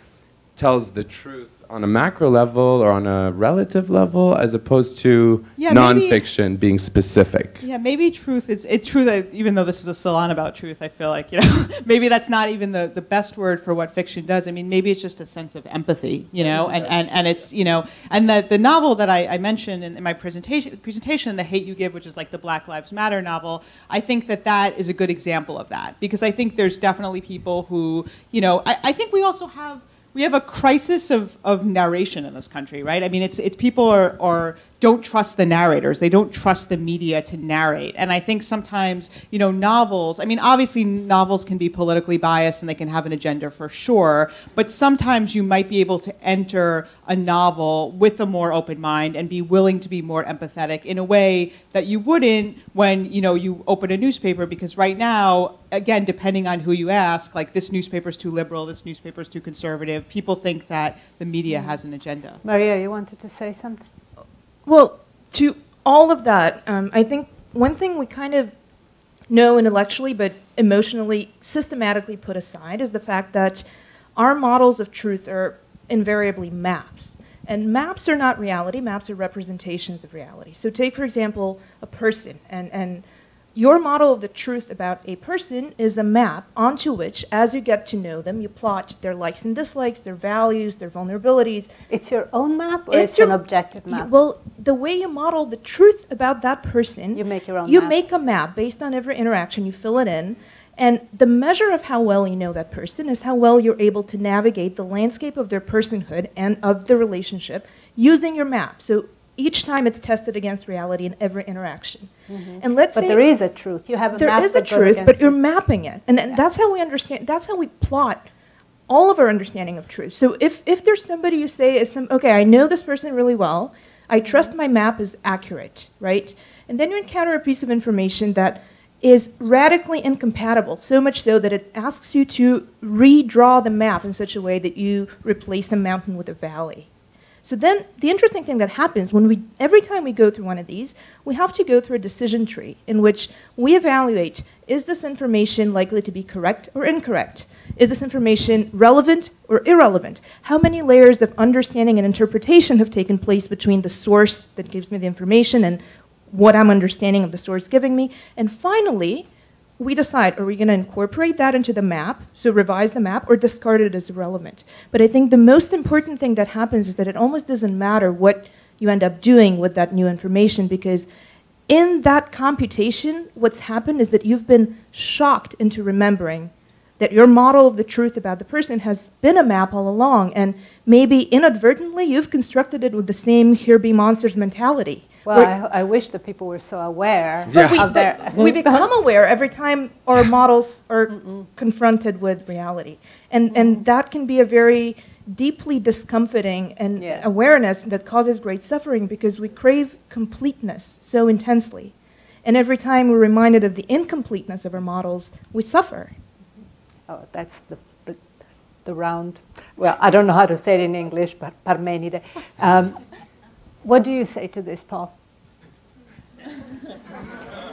tells the truth on a macro level or on a relative level as opposed to Yeah, maybe- nonfiction being specific? Yeah, maybe truth is it's true that even though this is a salon about truth, I feel like, you know, maybe that's not even the, the best word for what fiction does. I mean, maybe it's just a sense of empathy, you know, and, and, and it's, you know, and the, the novel that I, I mentioned in, in my presentation, presentation, The Hate You Give, which is like the Black Lives Matter novel, I think that that is a good example of that because I think there's definitely people who, you know, I, I think we also have we have a crisis of, of narration in this country, right? I mean, it's, it's people are, are don't trust the narrators. They don't trust the media to narrate. And I think sometimes, you know, novels, I mean, obviously novels can be politically biased and they can have an agenda for sure, but sometimes you might be able to enter a novel with a more open mind and be willing to be more empathetic in a way that you wouldn't when, you know, you open a newspaper because right now, again, depending on who you ask, like this newspaper is too liberal, this newspaper is too conservative, people think that the media has an agenda. Maria, you wanted to say something? Well, to all of that, um, I think one thing we kind of know intellectually but emotionally systematically put aside is the fact that our models of truth are invariably maps. And maps are not reality, maps are representations of reality. So take, for example, a person and, and your model of the truth about a person is a map onto which, as you get to know them, you plot their likes and dislikes, their values, their vulnerabilities. It's your own map or it's, your- an objective map? Well, the way you model the truth about that person, You make your own you map. make a map based on every interaction, you fill it in, and the measure of how well you know that person is how well you're able to navigate the landscape of their personhood and of the relationship using your map. So each time it's tested against reality in every interaction. And let's Mm-hmm. but say there is a truth. You have a there is a truth, but you're mapping it, and, and Yeah. that's how we understand. That's how we plot all of our understanding of truth. So if if there's somebody you say is some okay, I know this person really well, I Mm-hmm. trust my map is accurate, right? And then you encounter a piece of information that is radically incompatible, so much so that it asks you to redraw the map in such a way that you replace a mountain with a valley. So then the interesting thing that happens when we every time we go through one of these, we have to go through a decision tree in which we evaluate is this information likely to be correct or incorrect? Is this information relevant or irrelevant? How many layers of understanding and interpretation have taken place between the source that gives me the information and what I'm understanding of the source giving me? And finally, we decide are we going to incorporate that into the map, so revise the map, or discard it as irrelevant. But I think the most important thing that happens is that it almost doesn't matter what you end up doing with that new information because in that computation, what's happened is that you've been shocked into remembering that your model of the truth about the person has been a map all along, and maybe inadvertently you've constructed it with the same here be monsters mentality. Well, I, I wish that people were so aware Yeah. we, of their. we become aware every time our models are confronted with reality. And, and that can be a very deeply discomforting and Yeah. awareness that causes great suffering because we crave completeness so intensely. And every time we're reminded of the incompleteness of our models, we suffer. Oh, that's the, the, the round. Well, I don't know how to say it in English, but Parmenide. Um, what do you say to this, Paul?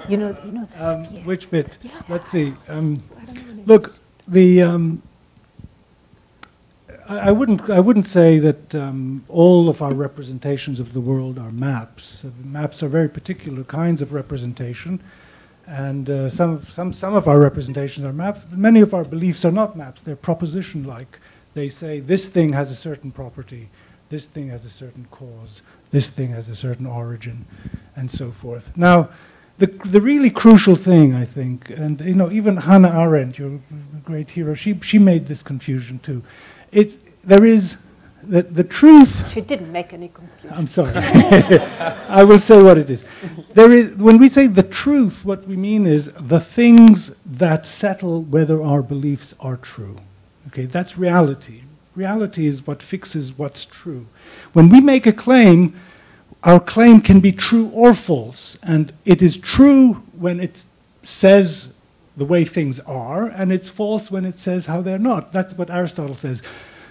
You know, you know the Um, which bit? Let's see. Um, look, the um, I, I wouldn't I wouldn't say that um, all of our representations of the world are maps. Uh, maps are very particular kinds of representation, and uh, some of- some some of our representations are maps. But many of our beliefs are not maps. They're proposition-like. They say this thing has a certain property, this thing has a certain cause, this thing has a certain origin, and so forth. Now, the, the really crucial thing, I think, and you know, even Hannah Arendt, your great hero, she, she made this confusion too. It, there is the, the truth. She didn't make any confusion. I'm sorry. I will say what it is. There is when we say the truth, what we mean is the things that settle whether our beliefs are true. Okay, that's reality. Reality is what fixes what's true. When we make a claim, our claim can be true or false, and it is true when it says the way things are, and it's false when it says how they're not. That's what Aristotle says.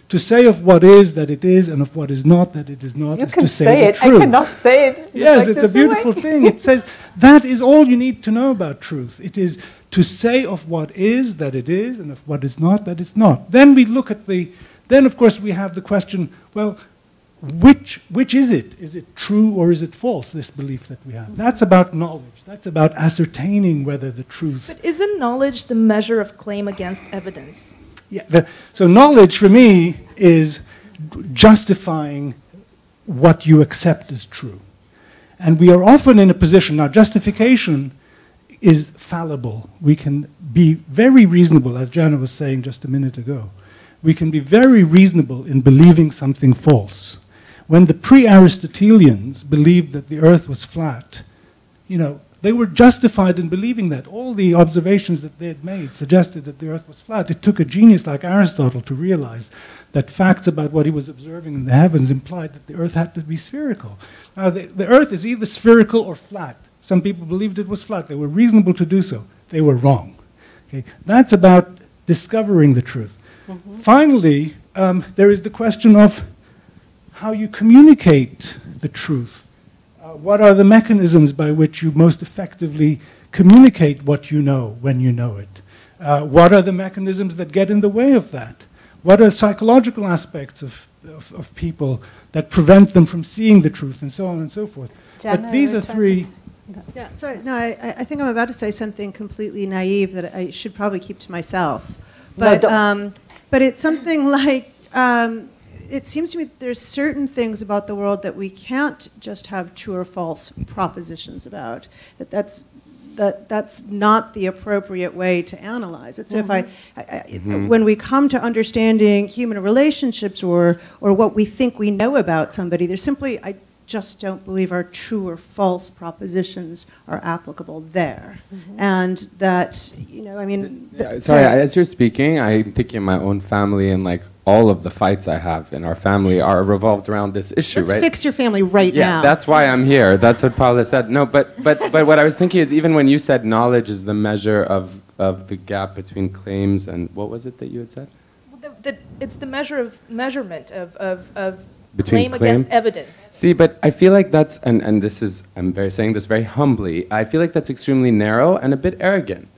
To say of what is that it is, and of what is not that it is not, You is can to say, say it. I cannot say it. Yes, it's a beautiful thing. It says that is all you need to know about truth. It is to say of what is that it is, and of what is not that it's not. Then we look at the. Then, of course, we have the question. Well, which, which is it? Is it true or is it false, this belief that we have? That's about knowledge. That's about ascertaining whether the truth. But isn't knowledge the measure of claim against evidence? Yeah, the, so knowledge for me is justifying what you accept as true. And we are often in a position, now justification is fallible. We can be very reasonable, as Janna was saying just a minute ago. We can be very reasonable in believing something false. When the pre-Aristotelians believed that the earth was flat, you know, they were justified in believing that. All the observations that they had made suggested that the earth was flat. It took a genius like Aristotle to realize that facts about what he was observing in the heavens implied that the earth had to be spherical. Now, the, the earth is either spherical or flat. Some people believed it was flat. They were reasonable to do so. They were wrong. Okay? That's about discovering the truth. Mm-hmm. Finally, um, there is the question of how you communicate the truth. Uh, what are the mechanisms by which you most effectively communicate what you know when you know it? Uh, what are the mechanisms that get in the way of that? What are psychological aspects of, of, of people that prevent them from seeing the truth, and so on and so forth? Janna, but these are three. Yeah, sorry. No, I, I think I'm about to say something completely naive that I should probably keep to myself. But, no, um, but it's something like um, it seems to me that there's certain things about the world that we can't just have true or false propositions about. That that's that that's not the appropriate way to analyze it. So mm-hmm. if I, I, I mm-hmm. when we come to understanding human relationships or or what we think we know about somebody, there's simply I just don't believe our true or false propositions are applicable there. Mm-hmm. And that, you know, I mean. Yeah, sorry, sorry, as you're speaking, I'm thinking of my own family and like all of the fights I have in our family are revolved around this issue, Let's right? fix your family right yeah, now. Yeah, that's why I'm here. That's what Paola said. No, but, but, but what I was thinking is even when you said knowledge is the measure of, of the gap between claims and what was it that you had said? Well, the, the, it's the measure of measurement of, of, of between claim, claim, against evidence. See, but I feel like that's, and, and this is, I'm very saying this very humbly, I feel like that's extremely narrow and a bit arrogant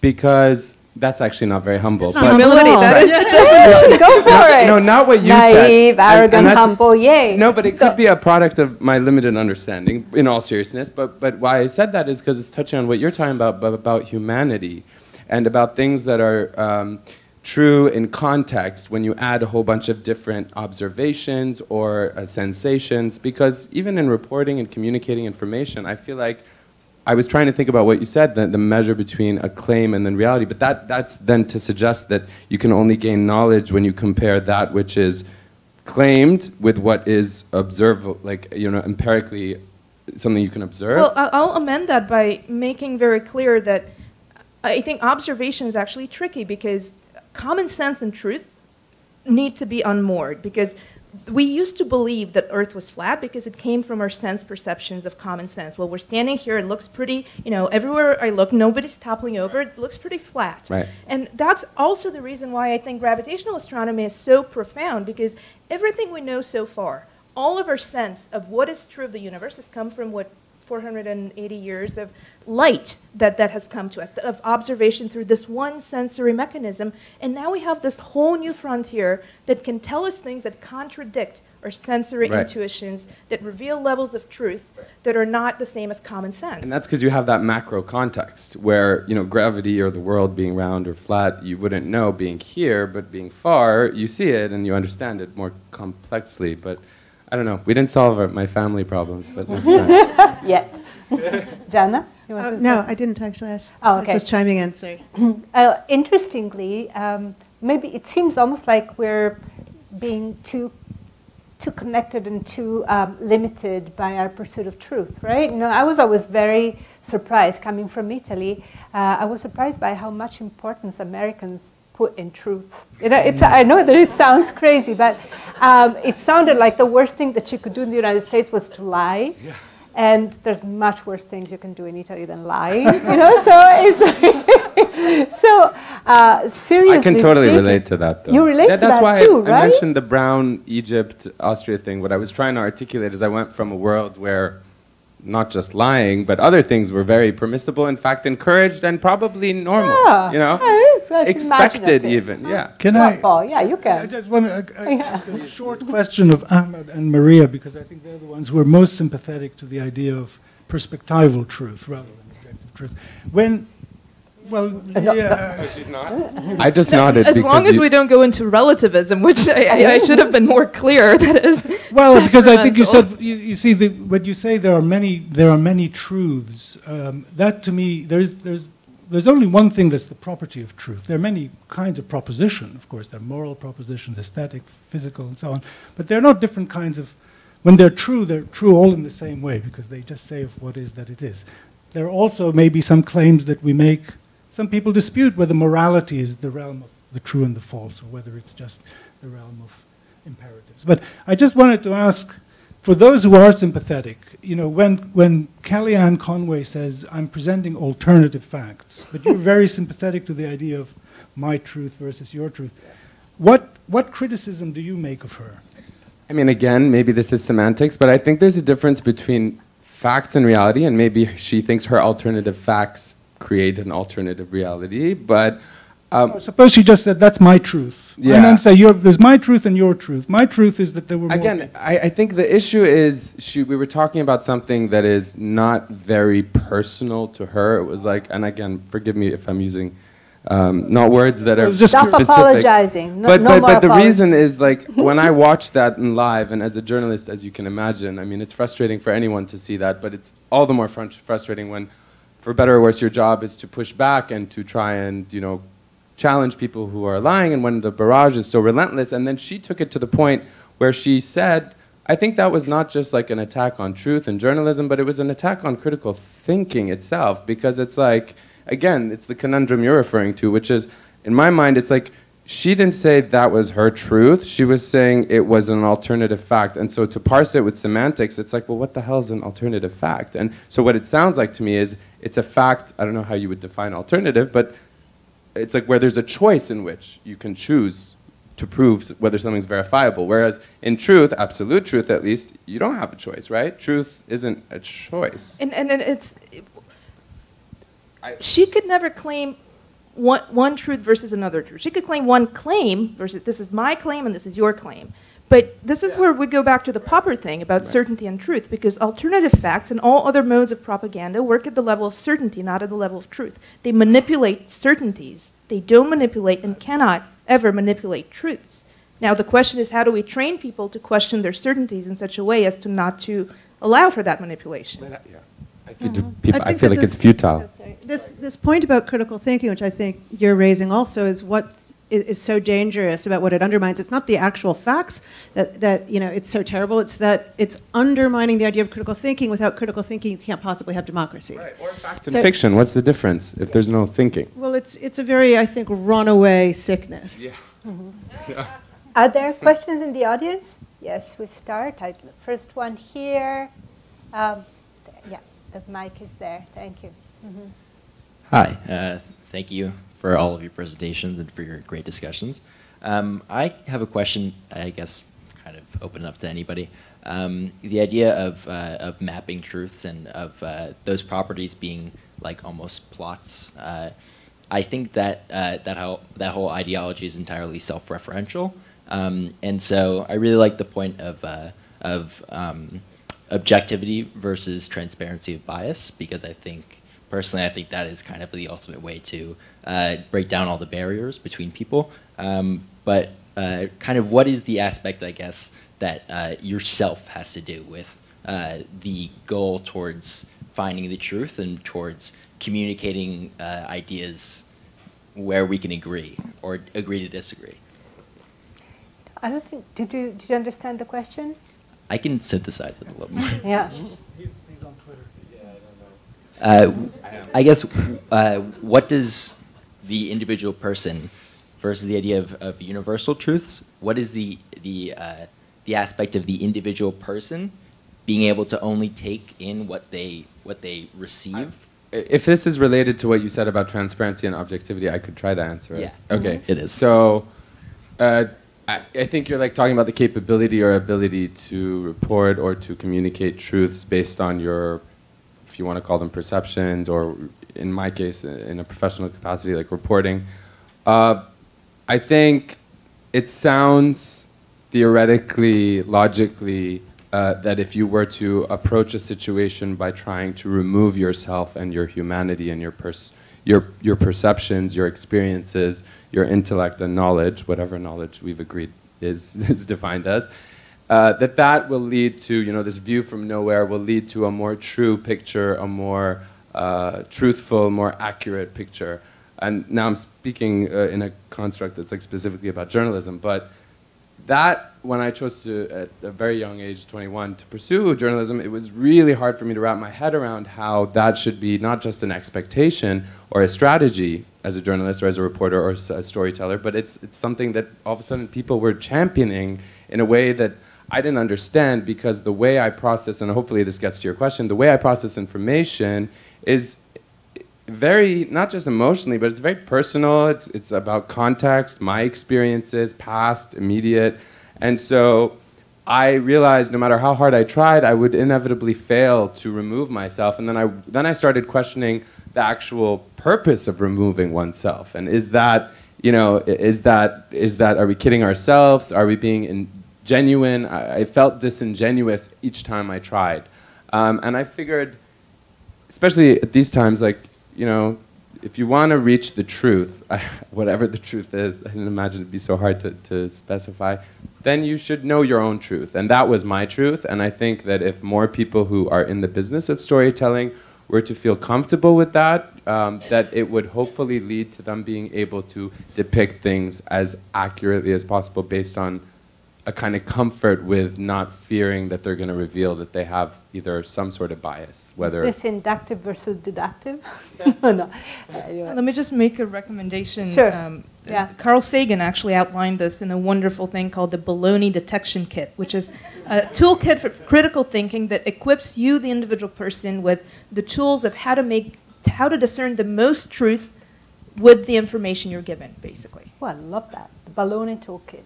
because that's actually not very humble. It's not humility, that is the definition. Go for no, it. No, not what you Naive, said. Naive, arrogant, and humble, yay. No, but it could be a product of my limited understanding, in all seriousness. But, but why I said that is because it's touching on what you're talking about, but about humanity and about things that are um, true in context when you add a whole bunch of different observations or uh, sensations. Because even in reporting and communicating information, I feel like I was trying to think about what you said, the, the measure between a claim and then reality. But that, that's then to suggest that you can only gain knowledge when you compare that which is claimed with what is observable, like, you know, empirically something you can observe. Well, I'll amend that by making very clear that I think observation is actually tricky because common sense and truth need to be unmoored because we used to believe that Earth was flat because it came from our sense perceptions of common sense. Well, we're standing here, it looks pretty, you know, everywhere I look, nobody's toppling over, it looks pretty flat. Right. And that's also the reason why I think gravitational astronomy is so profound because everything we know so far, all of our sense of what is true of the universe has come from what 480 years of light that, that has come to us, of observation through this one sensory mechanism. And now we have this whole new frontier that can tell us things that contradict our sensory right. intuitions, that reveal levels of truth that are not the same as common sense. And that's because you have that macro context where, you know, gravity or the world being round or flat, you wouldn't know being here, but being far, you see it and you understand it more complexly. But I don't know. We didn't solve our, my family problems, but next time. Yet. Janna? Uh, no, I didn't actually ask. Oh, okay. I was just chiming in. Sorry. Uh, interestingly, um, maybe it seems almost like we're being too too connected and too um, limited by our pursuit of truth, right? You know, I was always very surprised coming from Italy. Uh, I was surprised by how much importance Americans put in truth. You know, it's, I know that it sounds crazy, but um, it sounded like the worst thing that you could do in the United States was to lie. Yeah. And there's much worse things you can do in Italy than lying, you know. So it's so uh, seriously. I can totally speaking, relate to that. Though. You relate that, to that's that why too, I, right? I mentioned the brown Egypt Austria thing. What I was trying to articulate is I went from a world where not just lying, but other things were very permissible, in fact, encouraged and probably normal. Yeah, you know, yeah, It's like expected imaginative. even. Yeah. Can What, I? Paul? Yeah, you can. I just want to, uh, uh, Yeah. just a short question of Ahmed and Maria, because I think they're the ones who are most sympathetic to the idea of perspectival truth rather than objective truth. When, well, yeah, She's not. I just nodded As long as we don't go into relativism, which I, I, I should have been more clear. That is. well, because I think you said, you, you see, the, when you say there are many, there are many truths, um, that to me, there's, there's, there's only one thing that's the property of truth. There are many kinds of proposition, of course, there are moral propositions, aesthetic, physical, and so on, but they're not different kinds of, when they're true, they're true all in the same way, because they just say of what is that it is. There are also maybe some claims that we make, some people dispute whether morality is the realm of the true and the false, or whether it's just the realm of imperatives. But I just wanted to ask, for those who are sympathetic, you know, when, when Kellyanne Conway says, I'm presenting alternative facts, but you're very sympathetic to the idea of my truth versus your truth, what, what criticism do you make of her? I mean, again, maybe this is semantics, but I think there's a difference between facts and reality, and maybe she thinks her alternative facts create an alternative reality, but um, Suppose she just said, that's my truth. Yeah. And then say, your, there's my truth and your truth. My truth is that there were more Again, I, I think the issue is she, we were talking about something that is not very personal to her. It was like, and again, forgive me if I'm using um, not words that are just Stop specific. apologizing. No, but no but, more but the reason is like when I watched that in live, and as a journalist, as you can imagine, I mean, it's frustrating for anyone to see that, but it's all the more frun- frustrating when, for better or worse, your job is to push back and to try and you know challenge people who are lying, and when the barrage is so relentless. And then she took it to the point where she said, I think that was not just like an attack on truth and journalism, but it was an attack on critical thinking itself, because it's like, again, it's the conundrum you're referring to, which is, in my mind, it's like she didn't say that was her truth. She was saying it was an alternative fact. And so to parse it with semantics, it's like, well, what the hell is an alternative fact? And so what it sounds like to me is it's a fact, I don't know how you would define alternative, but it's like where there's a choice in which you can choose to prove whether something's verifiable. Whereas in truth, absolute truth at least, you don't have a choice, right? Truth isn't a choice. And, and, and it's. I- she could never claim one, one truth versus another truth. She could claim one claim versus this is my claim and this is your claim. But this is where we go back to the Popper thing about certainty and truth, because alternative facts and all other modes of propaganda work at the level of certainty, not at the level of truth. They manipulate certainties. They don't manipulate and cannot ever manipulate truths. Now the question is how do we train people to question their certainties in such a way as to not to allow for that manipulation? Uh, I, feel- mm-hmm. do people, I, think feel like it's this- futile. This, this point about critical thinking, which I think you're raising also, is what i- is so dangerous about what it undermines. It's not the actual facts that, that you know, it's so terrible. It's that it's undermining the idea of critical thinking. Without critical thinking, you can't possibly have democracy. Right, or Fact and fiction, what's the difference if there's no thinking? Well, it's, it's a very, I think, runaway sickness. Yeah. Are there questions in the audience? Yes, we start. I, first one here. Um, yeah, the mic is there. Thank you. Hi, uh, thank you for all of your presentations and for your great discussions. Um, I have a question, I guess, kind of open up to anybody. Um, the idea of, uh, of mapping truths and of uh, those properties being like almost plots. Uh, I think that uh, that whole that whole ideology is entirely self-referential, um, and so I really like the point of uh, of um, objectivity versus transparency of bias because I think personally I think that is kind of the ultimate way to uh, break down all the barriers between people. Um, but uh, kind of what is the aspect I guess that uh, yourself has to do with uh, the goal towards finding the truth and towards communicating uh, ideas where we can agree or agree to disagree. I don't think. Did you did you understand the question? I can synthesize it a little more. Yeah. He's, he's on Twitter. Uh, I guess, uh, what does the individual person versus the idea of, of universal truths, what is the, the, uh, the aspect of the individual person being able to only take in what they, what they receive? If this is related to what you said about transparency and objectivity, I could try to answer it. Yeah. Okay. It is. So, uh, I, I think you're like talking about the capability or ability to report or to communicate truths based on your, you want to call them perceptions, or in my case, in a professional capacity, like reporting. Uh, I think it sounds theoretically, logically, uh, that if you were to approach a situation by trying to remove yourself and your humanity and your, pers- your, your perceptions, your experiences, your intellect and knowledge, whatever knowledge we've agreed is, is defined as, uh, that that will lead to, you know, this view from nowhere will lead to a more true picture, a more uh, truthful, more accurate picture. And now I'm speaking uh, in a construct that's like specifically about journalism, but that when I chose to, at a very young age, 21, to pursue journalism, it was really hard for me to wrap my head around how that should be not just an expectation or a strategy as a journalist or as a reporter or a storyteller, but it's, it's something that all of a sudden people were championing in a way that I didn't understand because the way I process, and hopefully this gets to your question, the way I process information is very, not just emotionally, but it's very personal. It's, it's about context, my experiences, past, immediate. And so I realized no matter how hard I tried, I would inevitably fail to remove myself. And then I, then I started questioning the actual purpose of removing oneself. And is that, you know, is that, is that, are we kidding ourselves? Are we being in, genuine? I, I, felt disingenuous each time I tried. Um, and I figured, especially at these times, like, you know, if you want to reach the truth, whatever the truth is, I didn't imagine it'd be so hard to, to specify, then you should know your own truth. And that was my truth. And I think that if more people who are in the business of storytelling were to feel comfortable with that, um, that it would hopefully lead to them being able to depict things as accurately as possible based on a kind of comfort with not fearing that they're going to reveal that they have either some sort of bias, whether is this inductive versus deductive. no. Uh, Let me just make a recommendation. Sure. Um, yeah. Carl Sagan actually outlined this in a wonderful thing called the Baloney Detection Kit, which is a toolkit for critical thinking that equips you, the individual person, with the tools of how to make, how to discern the most truth with the information you're given, basically. Well, I love that. The Baloney Toolkit.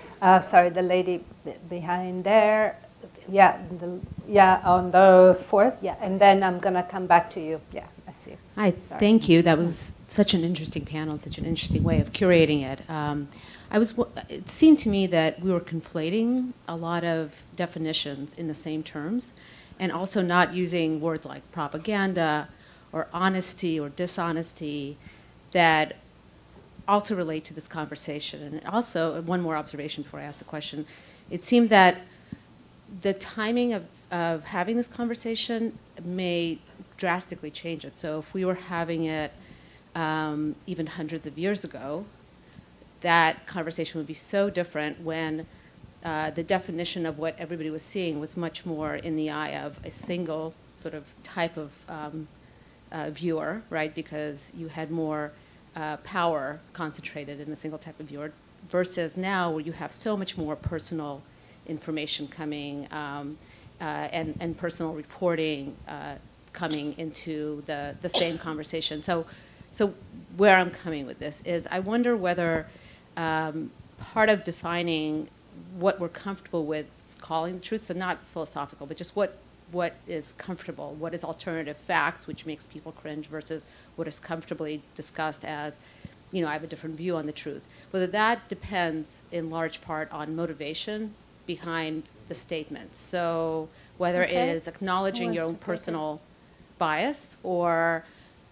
Uh, sorry, the lady behind there. Yeah, the, yeah, on the fourth. Yeah, and then I'm gonna come back to you. Yeah, I see. Hi, sorry. thank you. That was such an interesting panel, such an interesting way of curating it. Um, I was. It seemed to me that we were conflating a lot of definitions in the same terms, and also not using words like propaganda, or honesty, or dishonesty, that also relate to this conversation. And also, one more observation before I ask the question. It seemed that the timing of, of having this conversation may drastically change it. So if we were having it um, even hundreds of years ago, that conversation would be so different when uh, the definition of what everybody was seeing was much more in the eye of a single sort of type of um, uh, viewer, right? Because you had more uh, power concentrated in a single type of viewer versus now where you have so much more personal information coming um, uh, and, and personal reporting uh, coming into the, the same conversation. So, so where I'm coming with this is I wonder whether um, part of defining what we're comfortable with calling the truth, so not philosophical, but just what what is comfortable, what is alternative facts, which makes people cringe, versus what is comfortably discussed as, you know, I have a different view on the truth. Whether that depends in large part on motivation behind the statement. So whether okay. it is acknowledging your own personal bias or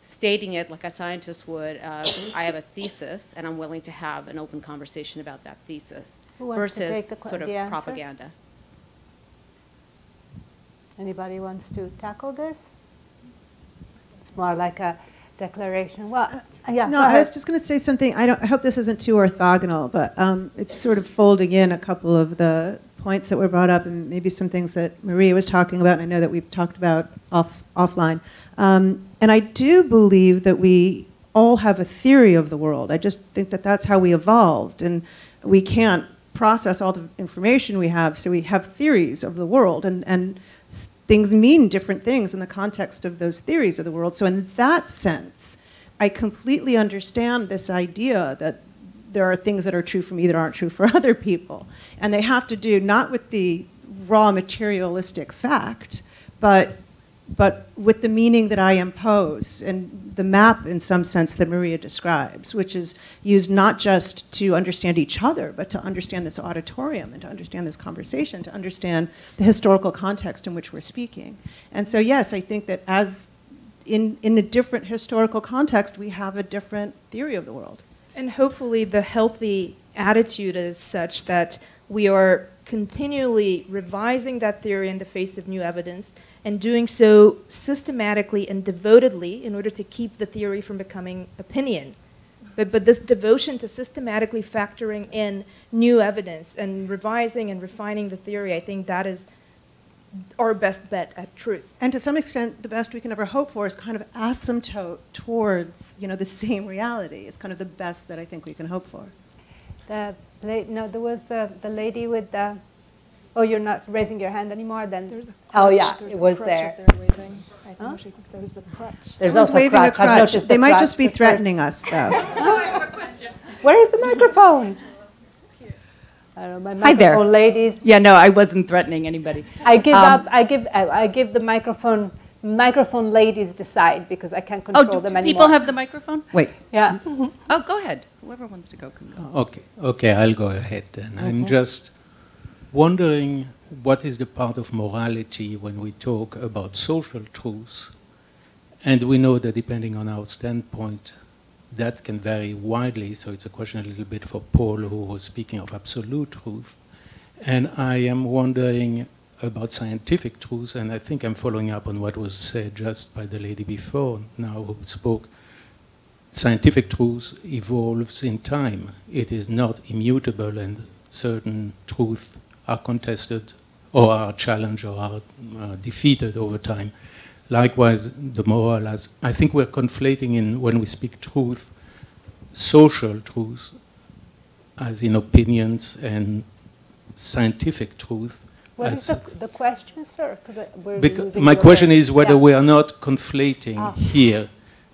stating it like a scientist would, uh, I have a thesis and I'm willing to have an open conversation about that thesis versus sort of propaganda. Anybody wants to tackle this? It's more like a declaration. Well, uh, yeah. No, I was just going to say something. I don't. I hope this isn't too orthogonal, but um, it's sort of folding in a couple of the points that were brought up, and maybe some things that Maria was talking about. And I know that we've talked about off offline. Um, and I do believe that we all have a theory of the world. I just think that that's how we evolved, and we can't process all the information we have, so we have theories of the world, and and things mean different things in the context of those theories of the world. So, in that sense, I completely understand this idea that there are things that are true for me that aren't true for other people. And they have to do not with the raw materialistic fact, but but with the meaning that I impose and the map, in some sense, that Maria describes, which is used not just to understand each other, but to understand this auditorium and to understand this conversation, to understand the historical context in which we're speaking. And so, yes, I think that as in, in a different historical context, we have a different theory of the world. And hopefully, the healthy attitude is such that we are continually revising that theory in the face of new evidence and doing so systematically and devotedly in order to keep the theory from becoming opinion. But, but this devotion to systematically factoring in new evidence and revising and refining the theory, I think that is our best bet at truth. And to some extent, the best we can ever hope for is kind of asymptote towards, you know, the same reality. It's kind of the best that I think we can hope for. The no, there was the, the lady with the. Oh, you're not raising your hand anymore. Then. There's a oh yeah, There's it a was crutch there. there waving. I think Huh? there's a crutch. There's Someone's also waving crutch. a I've crutch. They the might crutch just be because- threatening us, though. Where is the microphone? I don't know, my Hi there. ladies. Yeah, no, I wasn't threatening anybody. I give Um, up. I give. I, I give the microphone. Microphone ladies decide because I can't Oh, control do them anymore. people have the microphone? Wait. Yeah. Oh, go ahead. Whoever wants to go can go. Okay, okay, I'll go ahead then. I'm just wondering what is the part of morality when we talk about social truths. And we know that depending on our standpoint, that can vary widely. So it's a question a little bit for Paul, who was speaking of absolute truth. And I am wondering about scientific truths, and I think I'm following up on what was said just by the lady before now who spoke scientific truth evolves in time. It is not immutable, and certain truths are contested or are challenged or are uh, defeated over time. Likewise, the moral as I think we're conflating in when we speak truth, social truth, as in opinions, and scientific truth. What is the, the question, sir? Because we're Becau- losing my question is whether Yeah. we are not conflating Ah. here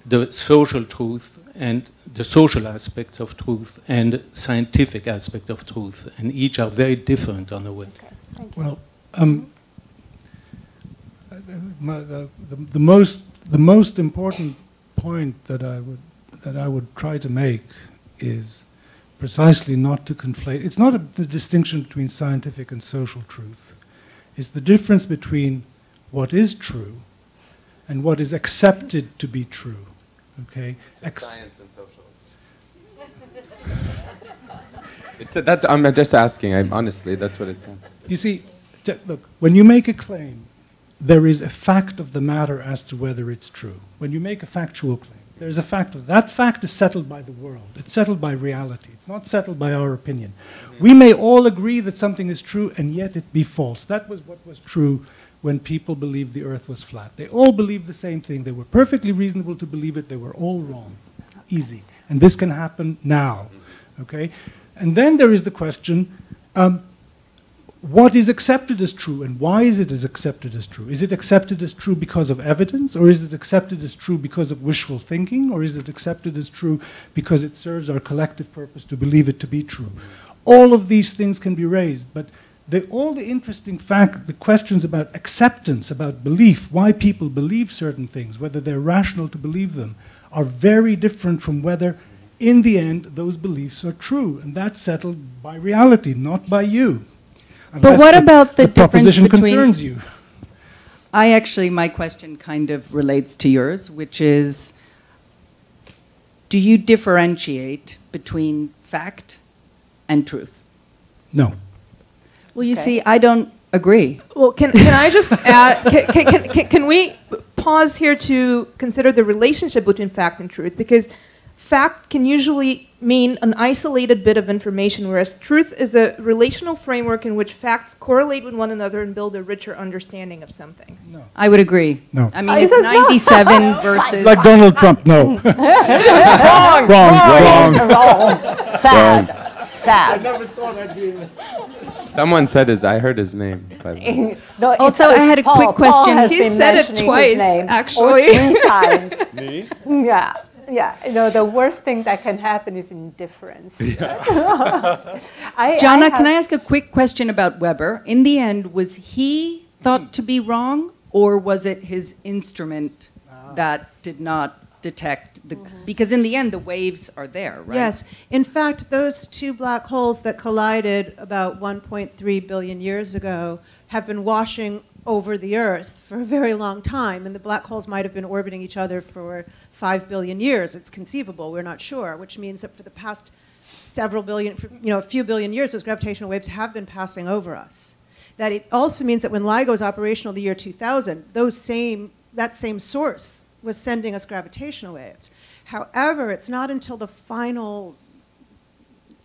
the social truth and the social aspects of truth and scientific aspect of truth, and each are very different on the way. Well, um, the, the, the most the most important point that I would that I would try to make is precisely not to conflate. It's not a, the distinction between scientific and social truth. It's the difference between what is true and what is accepted to be true. Okay. Ex- science and socialism. It's a, that's, I'm just asking. I'm honestly, that's what it says. You see, look, when you make a claim, there is a fact of the matter as to whether it's true. When you make a factual claim, there's a fact of that fact is settled by the world. It's settled by reality. It's not settled by our opinion. We may all agree that something is true and yet it be false. That was what was true when people believed the earth was flat. They all believed the same thing. They were perfectly reasonable to believe it. They were all wrong. Easy. And this can happen now. Okay? And then there is the question um, what is accepted as true and why is it as accepted as true? Is it accepted as true because of evidence or is it accepted as true because of wishful thinking or is it accepted as true because it serves our collective purpose to believe it to be true? All of these things can be raised, but the, all the interesting fact, the questions about acceptance, about belief, why people believe certain things, whether they're rational to believe them, are very different from whether, in the end, those beliefs are true. And that's settled by reality, not by you. But what the- about the, difference proposition between? concerns you? I actually, my question kind of relates to yours, which is, do you differentiate between fact and truth? No. Well, you see, I don't agree. Well, can, can I just add, can, can, can, can, can we pause here to consider the relationship between fact and truth? Because fact can usually mean an isolated bit of information, whereas truth is a relational framework in which facts correlate with one another and build a richer understanding of something. No. I would agree. No. I mean, it's 97 versus. Like Donald Trump, no. wrong, wrong, wrong. wrong. Sad. Sad. never thought I'd be in this. Someone said his. I heard his name. by. No, Also, I had a Paul. quick Paul question. has He been said it mentioning his twice, name, actually. or three times. Me? Yeah, yeah. You know, the worst thing that can happen is indifference. Yeah. I, Janna, I can I ask a quick question about Weber? In the end, was he thought to be wrong, or was it his instrument that did not detect the? Mm-hmm. Because in the end, the waves are there, right? Yes. In fact, those two black holes that collided about 1.3 billion years ago have been washing over the Earth for a very long time, and the black holes might have been orbiting each other for 5 billion years. It's conceivable, we're not sure, which means that for the past several billion, you know, a few billion years, those gravitational waves have been passing over us. That it also means that when LIGO is operational the year 2000, those same, that same source was sending us gravitational waves. However, it's not until the final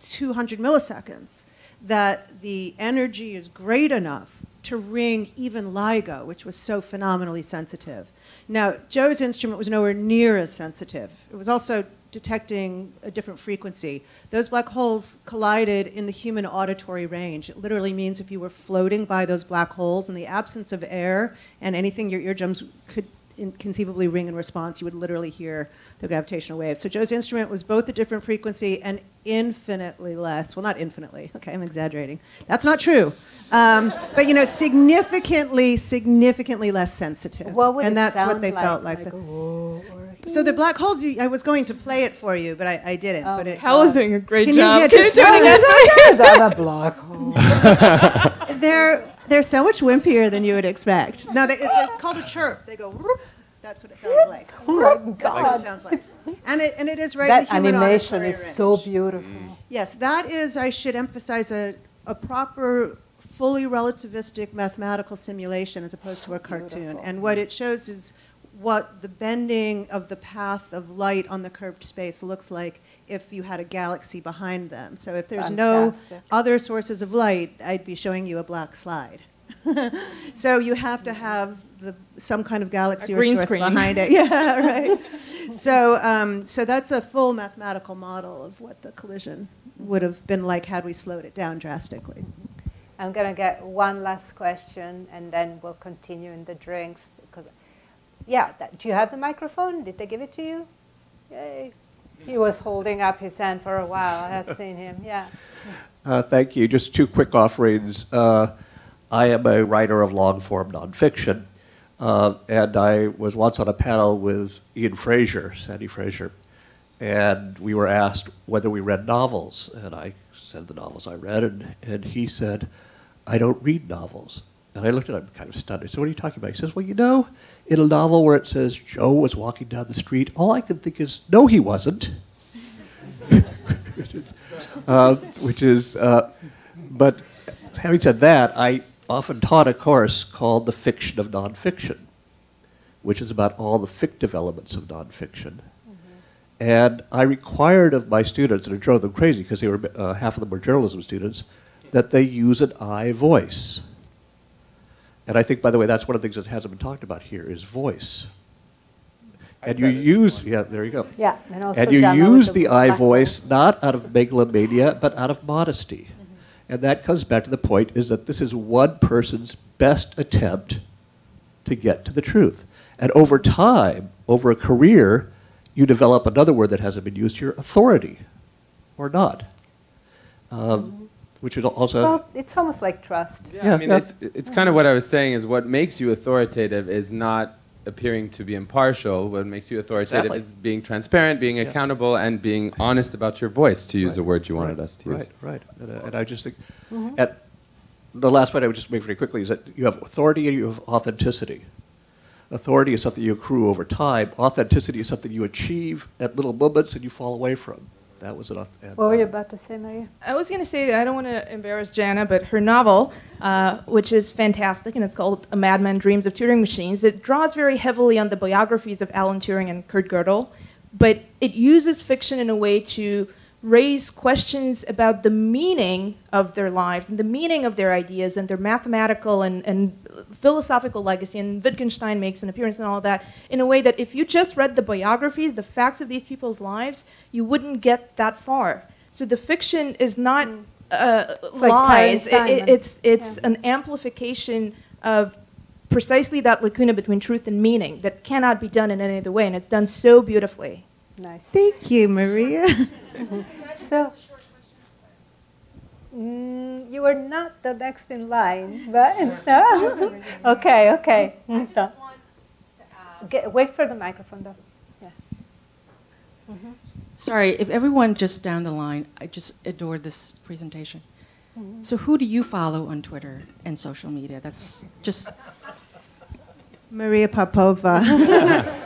200 milliseconds that the energy is great enough to ring even LIGO, which was so phenomenally sensitive. Now, Joe's instrument was nowhere near as sensitive. It was also detecting a different frequency. Those black holes collided in the human auditory range. It literally means if you were floating by those black holes in the absence of air and anything your eardrums could conceivably ring in response, you would literally hear the gravitational wave. So Joe's instrument was both a different frequency and infinitely less. Well, not infinitely. Okay, I'm exaggerating. That's not true. Um, but you know, significantly, significantly less sensitive. What would and it that's what they like? felt like. Like, the- so the black holes, you, I was going to play it for you, but I, I didn't. but it, Cal is doing a great Can job. You, yeah, Can just you join join us? I'm a black hole. they're they're so much wimpier than you would expect. No, they, it's, it's called a chirp. They go. "Whoop." That's what it sounds like. Oh my That's what it sounds like. And it and it is right. in that the human animation is range. so beautiful. Mm. Yes, that is. I should emphasize a a proper. Fully relativistic mathematical simulation as opposed to a cartoon. And what it shows is what the bending of the path of light on the curved space looks like if you had a galaxy behind them. So if there's Fantastic. no other sources of light, I'd be showing you a black slide. so you have to have the, some kind of galaxy A or green source screen. behind it. Yeah, right. so, um, so that's a full mathematical model of what the collision would have been like had we slowed it down drastically. I'm going to get one last question and then we'll continue in the drinks. Because, yeah, that, do you have the microphone? Did they give it to you? Yay. He was holding up his hand for a while. I had seen him. Yeah. Uh, thank you. Just two quick offerings. Uh, I am a writer of long form nonfiction, uh, and I was once on a panel with Ian Frazier, Sandy Fraser, and we were asked whether we read novels, and I said the novels I read, and, and he said, I don't read novels. And I looked at him kind of stunned. I said, What are you talking about? He says, Well, you know, in a novel where it says Joe was walking down the street, all I can think is, No, he wasn't. which is, uh, which is uh, but having said that, I often taught a course called The Fiction of Nonfiction, which is about all the fictive elements of nonfiction. And I required of my students, and it drove them crazy because they were uh, half of them were journalism students, that they use an I voice. And I think, by the way, that's one of the things that hasn't been talked about here is voice. And you use, yeah, there you go. Yeah, and also and you use the the I voice not out of megalomania, but out of modesty. Mm-hmm. And that comes back to the point is that this is one person's best attempt to get to the truth. And over time, over a career, you develop another word that hasn't been used here, authority, or not. Um, which is also Mm-hmm. Well, it's almost like trust. Yeah, I mean, it's, it's kind of what I was saying is what makes you authoritative is not appearing to be impartial. What makes you authoritative Exactly. is being transparent, being accountable, and being honest about your voice, to use Right. a word you wanted Right, us to use. Right, right. And, uh, and I just think, Mm-hmm. and the last point I would just make very quickly is that you have authority and you have authenticity. Authority is something you accrue over time. Authenticity is something you achieve at little moments and you fall away from. That was an. auth- and, What were you about to say, Maria? I was going to say that I don't want to embarrass Janna, but her novel, uh, which is fantastic, and it's called A Madman Dreams of Turing Machines, it draws very heavily on the biographies of Alan Turing and Kurt Gödel, but it uses fiction in a way to raise questions about the meaning of their lives and the meaning of their ideas and their mathematical and, and philosophical legacy. And Wittgenstein makes an appearance and all that in a way that if you just read the biographies, the facts of these people's lives, you wouldn't get that far. So the fiction is not uh, It's like lies. It- it- it's it's Yeah. an amplification of precisely that lacuna between truth and meaning that cannot be done in any other way, and it's done so beautifully. Nice. Thank you, Maria. So, Mm, you are not the next in line, but no. okay, okay. No. Get, wait for the microphone, though. Yeah. Mm-hmm. Sorry, if everyone just down the line, I just adored this presentation. Mhm. So who do you follow on Twitter and social media? That's just Maria Popova.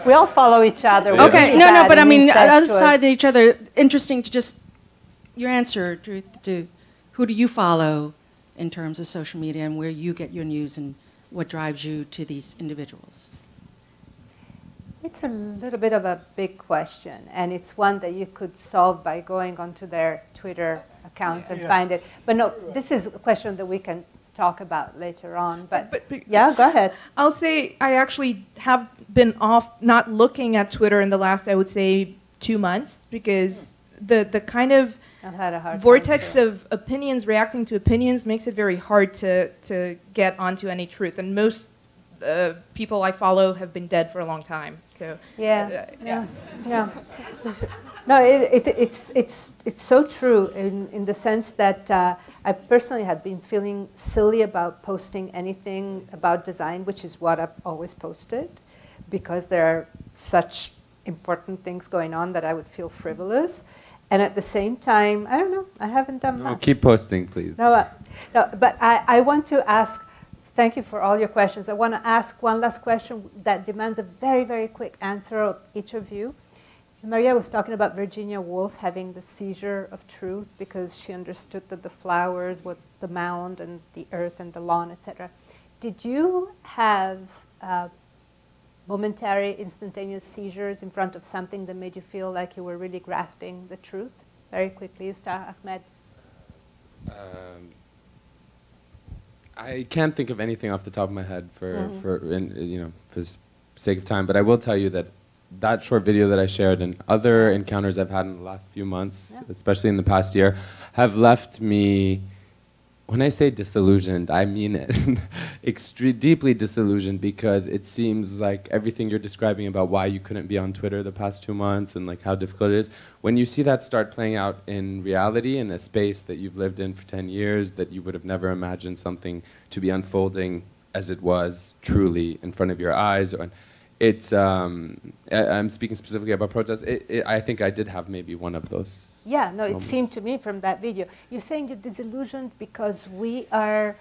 we all follow each other. We're okay. No, no, but I mean, other incestuous. side of each other. Interesting to just your answer to, to who do you follow in terms of social media and where you get your news and what drives you to these individuals. It's a little bit of a big question, and it's one that you could solve by going onto their Twitter accounts and Yeah. find it. But no, this is a question that we can talk about later on. But, yeah, go ahead. I'll say I actually have been off not looking at Twitter in the last, I would say, two months because the the kind of had a hard vortex of opinions reacting to opinions makes it very hard to to get onto any truth. And most uh, people I follow have been dead for a long time. So Yeah, uh, yeah, yeah. No, it, it, it's, it's, it's so true in, in the sense that uh, I personally had been feeling silly about posting anything about design, which is what I've always posted, because there are such important things going on that I would feel frivolous. And at the same time, I don't know, I haven't done No, much. keep posting, please. No, uh, no but I, I want to ask, thank you for all your questions. I want to ask one last question that demands a very, very quick answer of each of you. Maria was talking about Virginia Woolf having the seizure of truth because she understood that the flowers was the mound and the earth and the lawn, etc. Did you have uh, momentary, instantaneous seizures in front of something that made you feel like you were really grasping the truth? Very quickly, Ustaz Ahmed. Um, I can't think of anything off the top of my head for, Mhm. for in, you know for sake of time, but I will tell you that that short video that I shared and other encounters I've had in the last few months, especially in the past year, have left me. When I say disillusioned, I mean it. Extre- deeply disillusioned because it seems like everything you're describing about why you couldn't be on Twitter the past two months and like how difficult it is. When you see that start playing out in reality in a space that you've lived in for 10 years, that you would have never imagined something to be unfolding as it was truly in front of your eyes. Or, it's, um, I, I'm speaking specifically about protests. It, it, I think I did have maybe one of those Yeah, no, it seemed to me from that video. You're saying you're disillusioned because we are.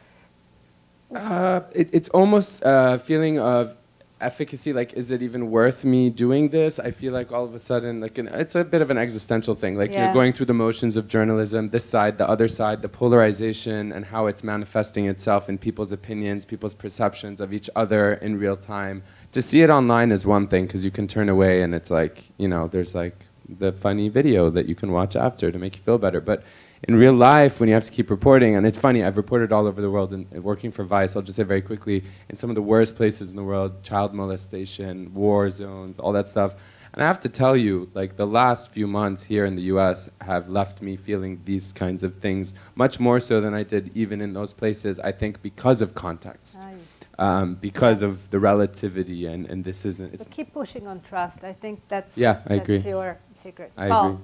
Uh, it, it's almost a feeling of efficacy. Like, is it even worth me doing this? I feel like all of a sudden, like, an, it's a bit of an existential thing. Like, Yeah. you're going through the motions of journalism, this side, the other side, the polarization, and how it's manifesting itself in people's opinions, people's perceptions of each other in real time. To see it online is one thing because you can turn away, and it's like, you know, there's like the funny video that you can watch after to make you feel better. But in real life, when you have to keep reporting, and it's funny, I've reported all over the world, and working for Vice, I'll just say very quickly, in some of the worst places in the world, child molestation, war zones, all that stuff. And I have to tell you, like the last few months here in the U.S. have left me feeling these kinds of things much more so than I did even in those places. I think because of context, ah, um, because of the relativity, and, and this isn't. It's But keep pushing on trust. I think that's, Yeah, I that's agree. your secret. I Paul, agree.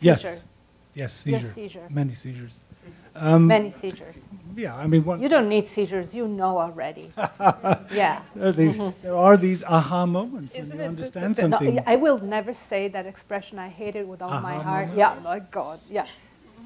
Yes. seizure. Yes, Your seizure. seizure. Many seizures. Um, Many seizures. Yeah, I mean, one. You don't need seizures, you know already. yeah. Uh, these. There are these aha moments when you understand No, something. I will never say that expression. I hate it with all my heart. moment? Yeah, my God. Yeah.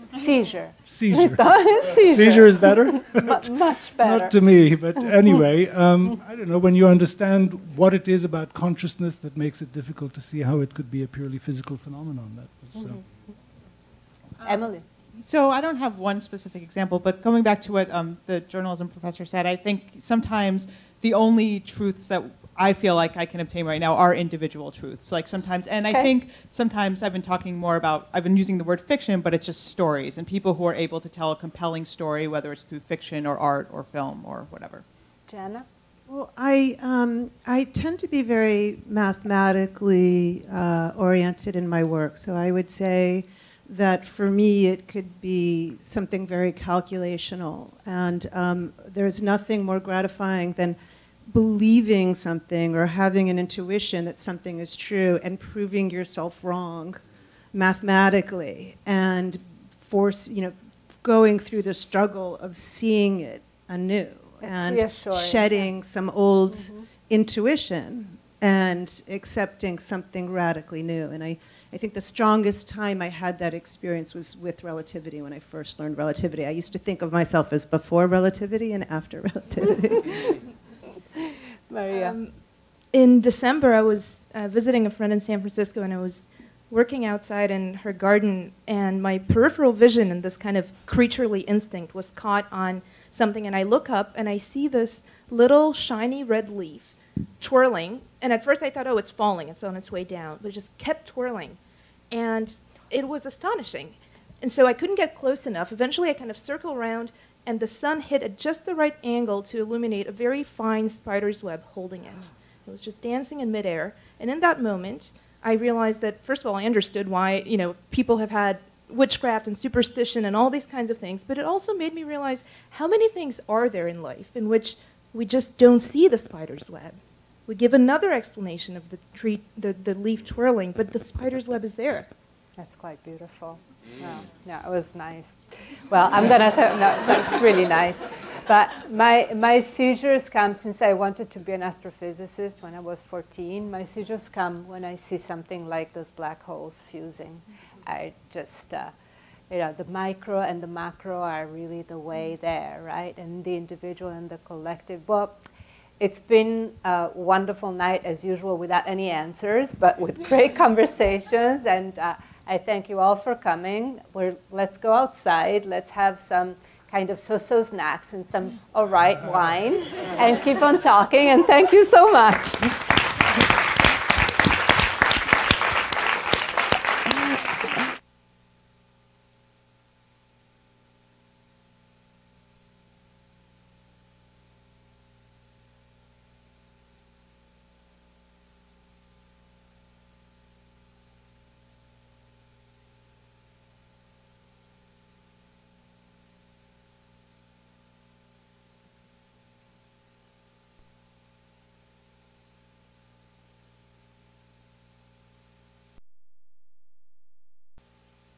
Seizure. Seizure. Seizure. Seizure is better? Mu- much better. Not to me, but anyway, um, I don't know, when you understand what it is about consciousness that makes it difficult to see how it could be a purely physical phenomenon. That was, uh, Emily. So I don't have one specific example, but going back to what um, the journalism professor said, I think sometimes the only truths that I feel like I can obtain right now are individual truths. Like sometimes, and I think sometimes I've been talking more about, I've been using the word fiction, but it's just stories and people who are able to tell a compelling story, whether it's through fiction or art or film or whatever. Jenna? Well, I, um, I tend to be very mathematically uh, oriented in my work. So I would say that for me it could be something very calculational. And um, there's nothing more gratifying than believing something or having an intuition that something is true and proving yourself wrong mathematically and force, you know, going through the struggle of seeing it anew and reassuring, shedding some old mm-hmm. intuition and accepting something radically new. And I, I think the strongest time I had that experience was with relativity when I first learned relativity. I used to think of myself as before relativity and after relativity. Maria. Um, in December, I was uh, visiting a friend in San Francisco, and I was working outside in her garden, and my peripheral vision and this kind of creaturely instinct was caught on something, and I look up and I see this little shiny red leaf twirling, and at first I thought, oh, it's falling, it's on its way down, but it just kept twirling, and it was astonishing. And so I couldn't get close enough. Eventually, I kind of circle around, and the sun hit at just the right angle to illuminate a very fine spider's web holding it. It was just dancing in midair. And in that moment, I realized that, first of all, I understood why, you know, people have had witchcraft and superstition and all these kinds of things, but it also made me realize how many things are there in life in which we just don't see the spider's web. We give another explanation of the tree, the, the leaf twirling, but the spider's web is there. That's quite beautiful. No, no, it was nice. Well, I'm gonna say no, that's really nice. But my my seizures come since I wanted to be an astrophysicist when I was 14. My seizures come when I see something like those black holes fusing. I just uh, you know, the micro and the macro are really the way there, right? And the individual and the collective. Well, it's been a wonderful night as usual without any answers, but with great conversations. And uh, I thank you all for coming. We're, let's go outside. Let's have some kind of so-so snacks and some all right wine and keep on talking. And thank you so much.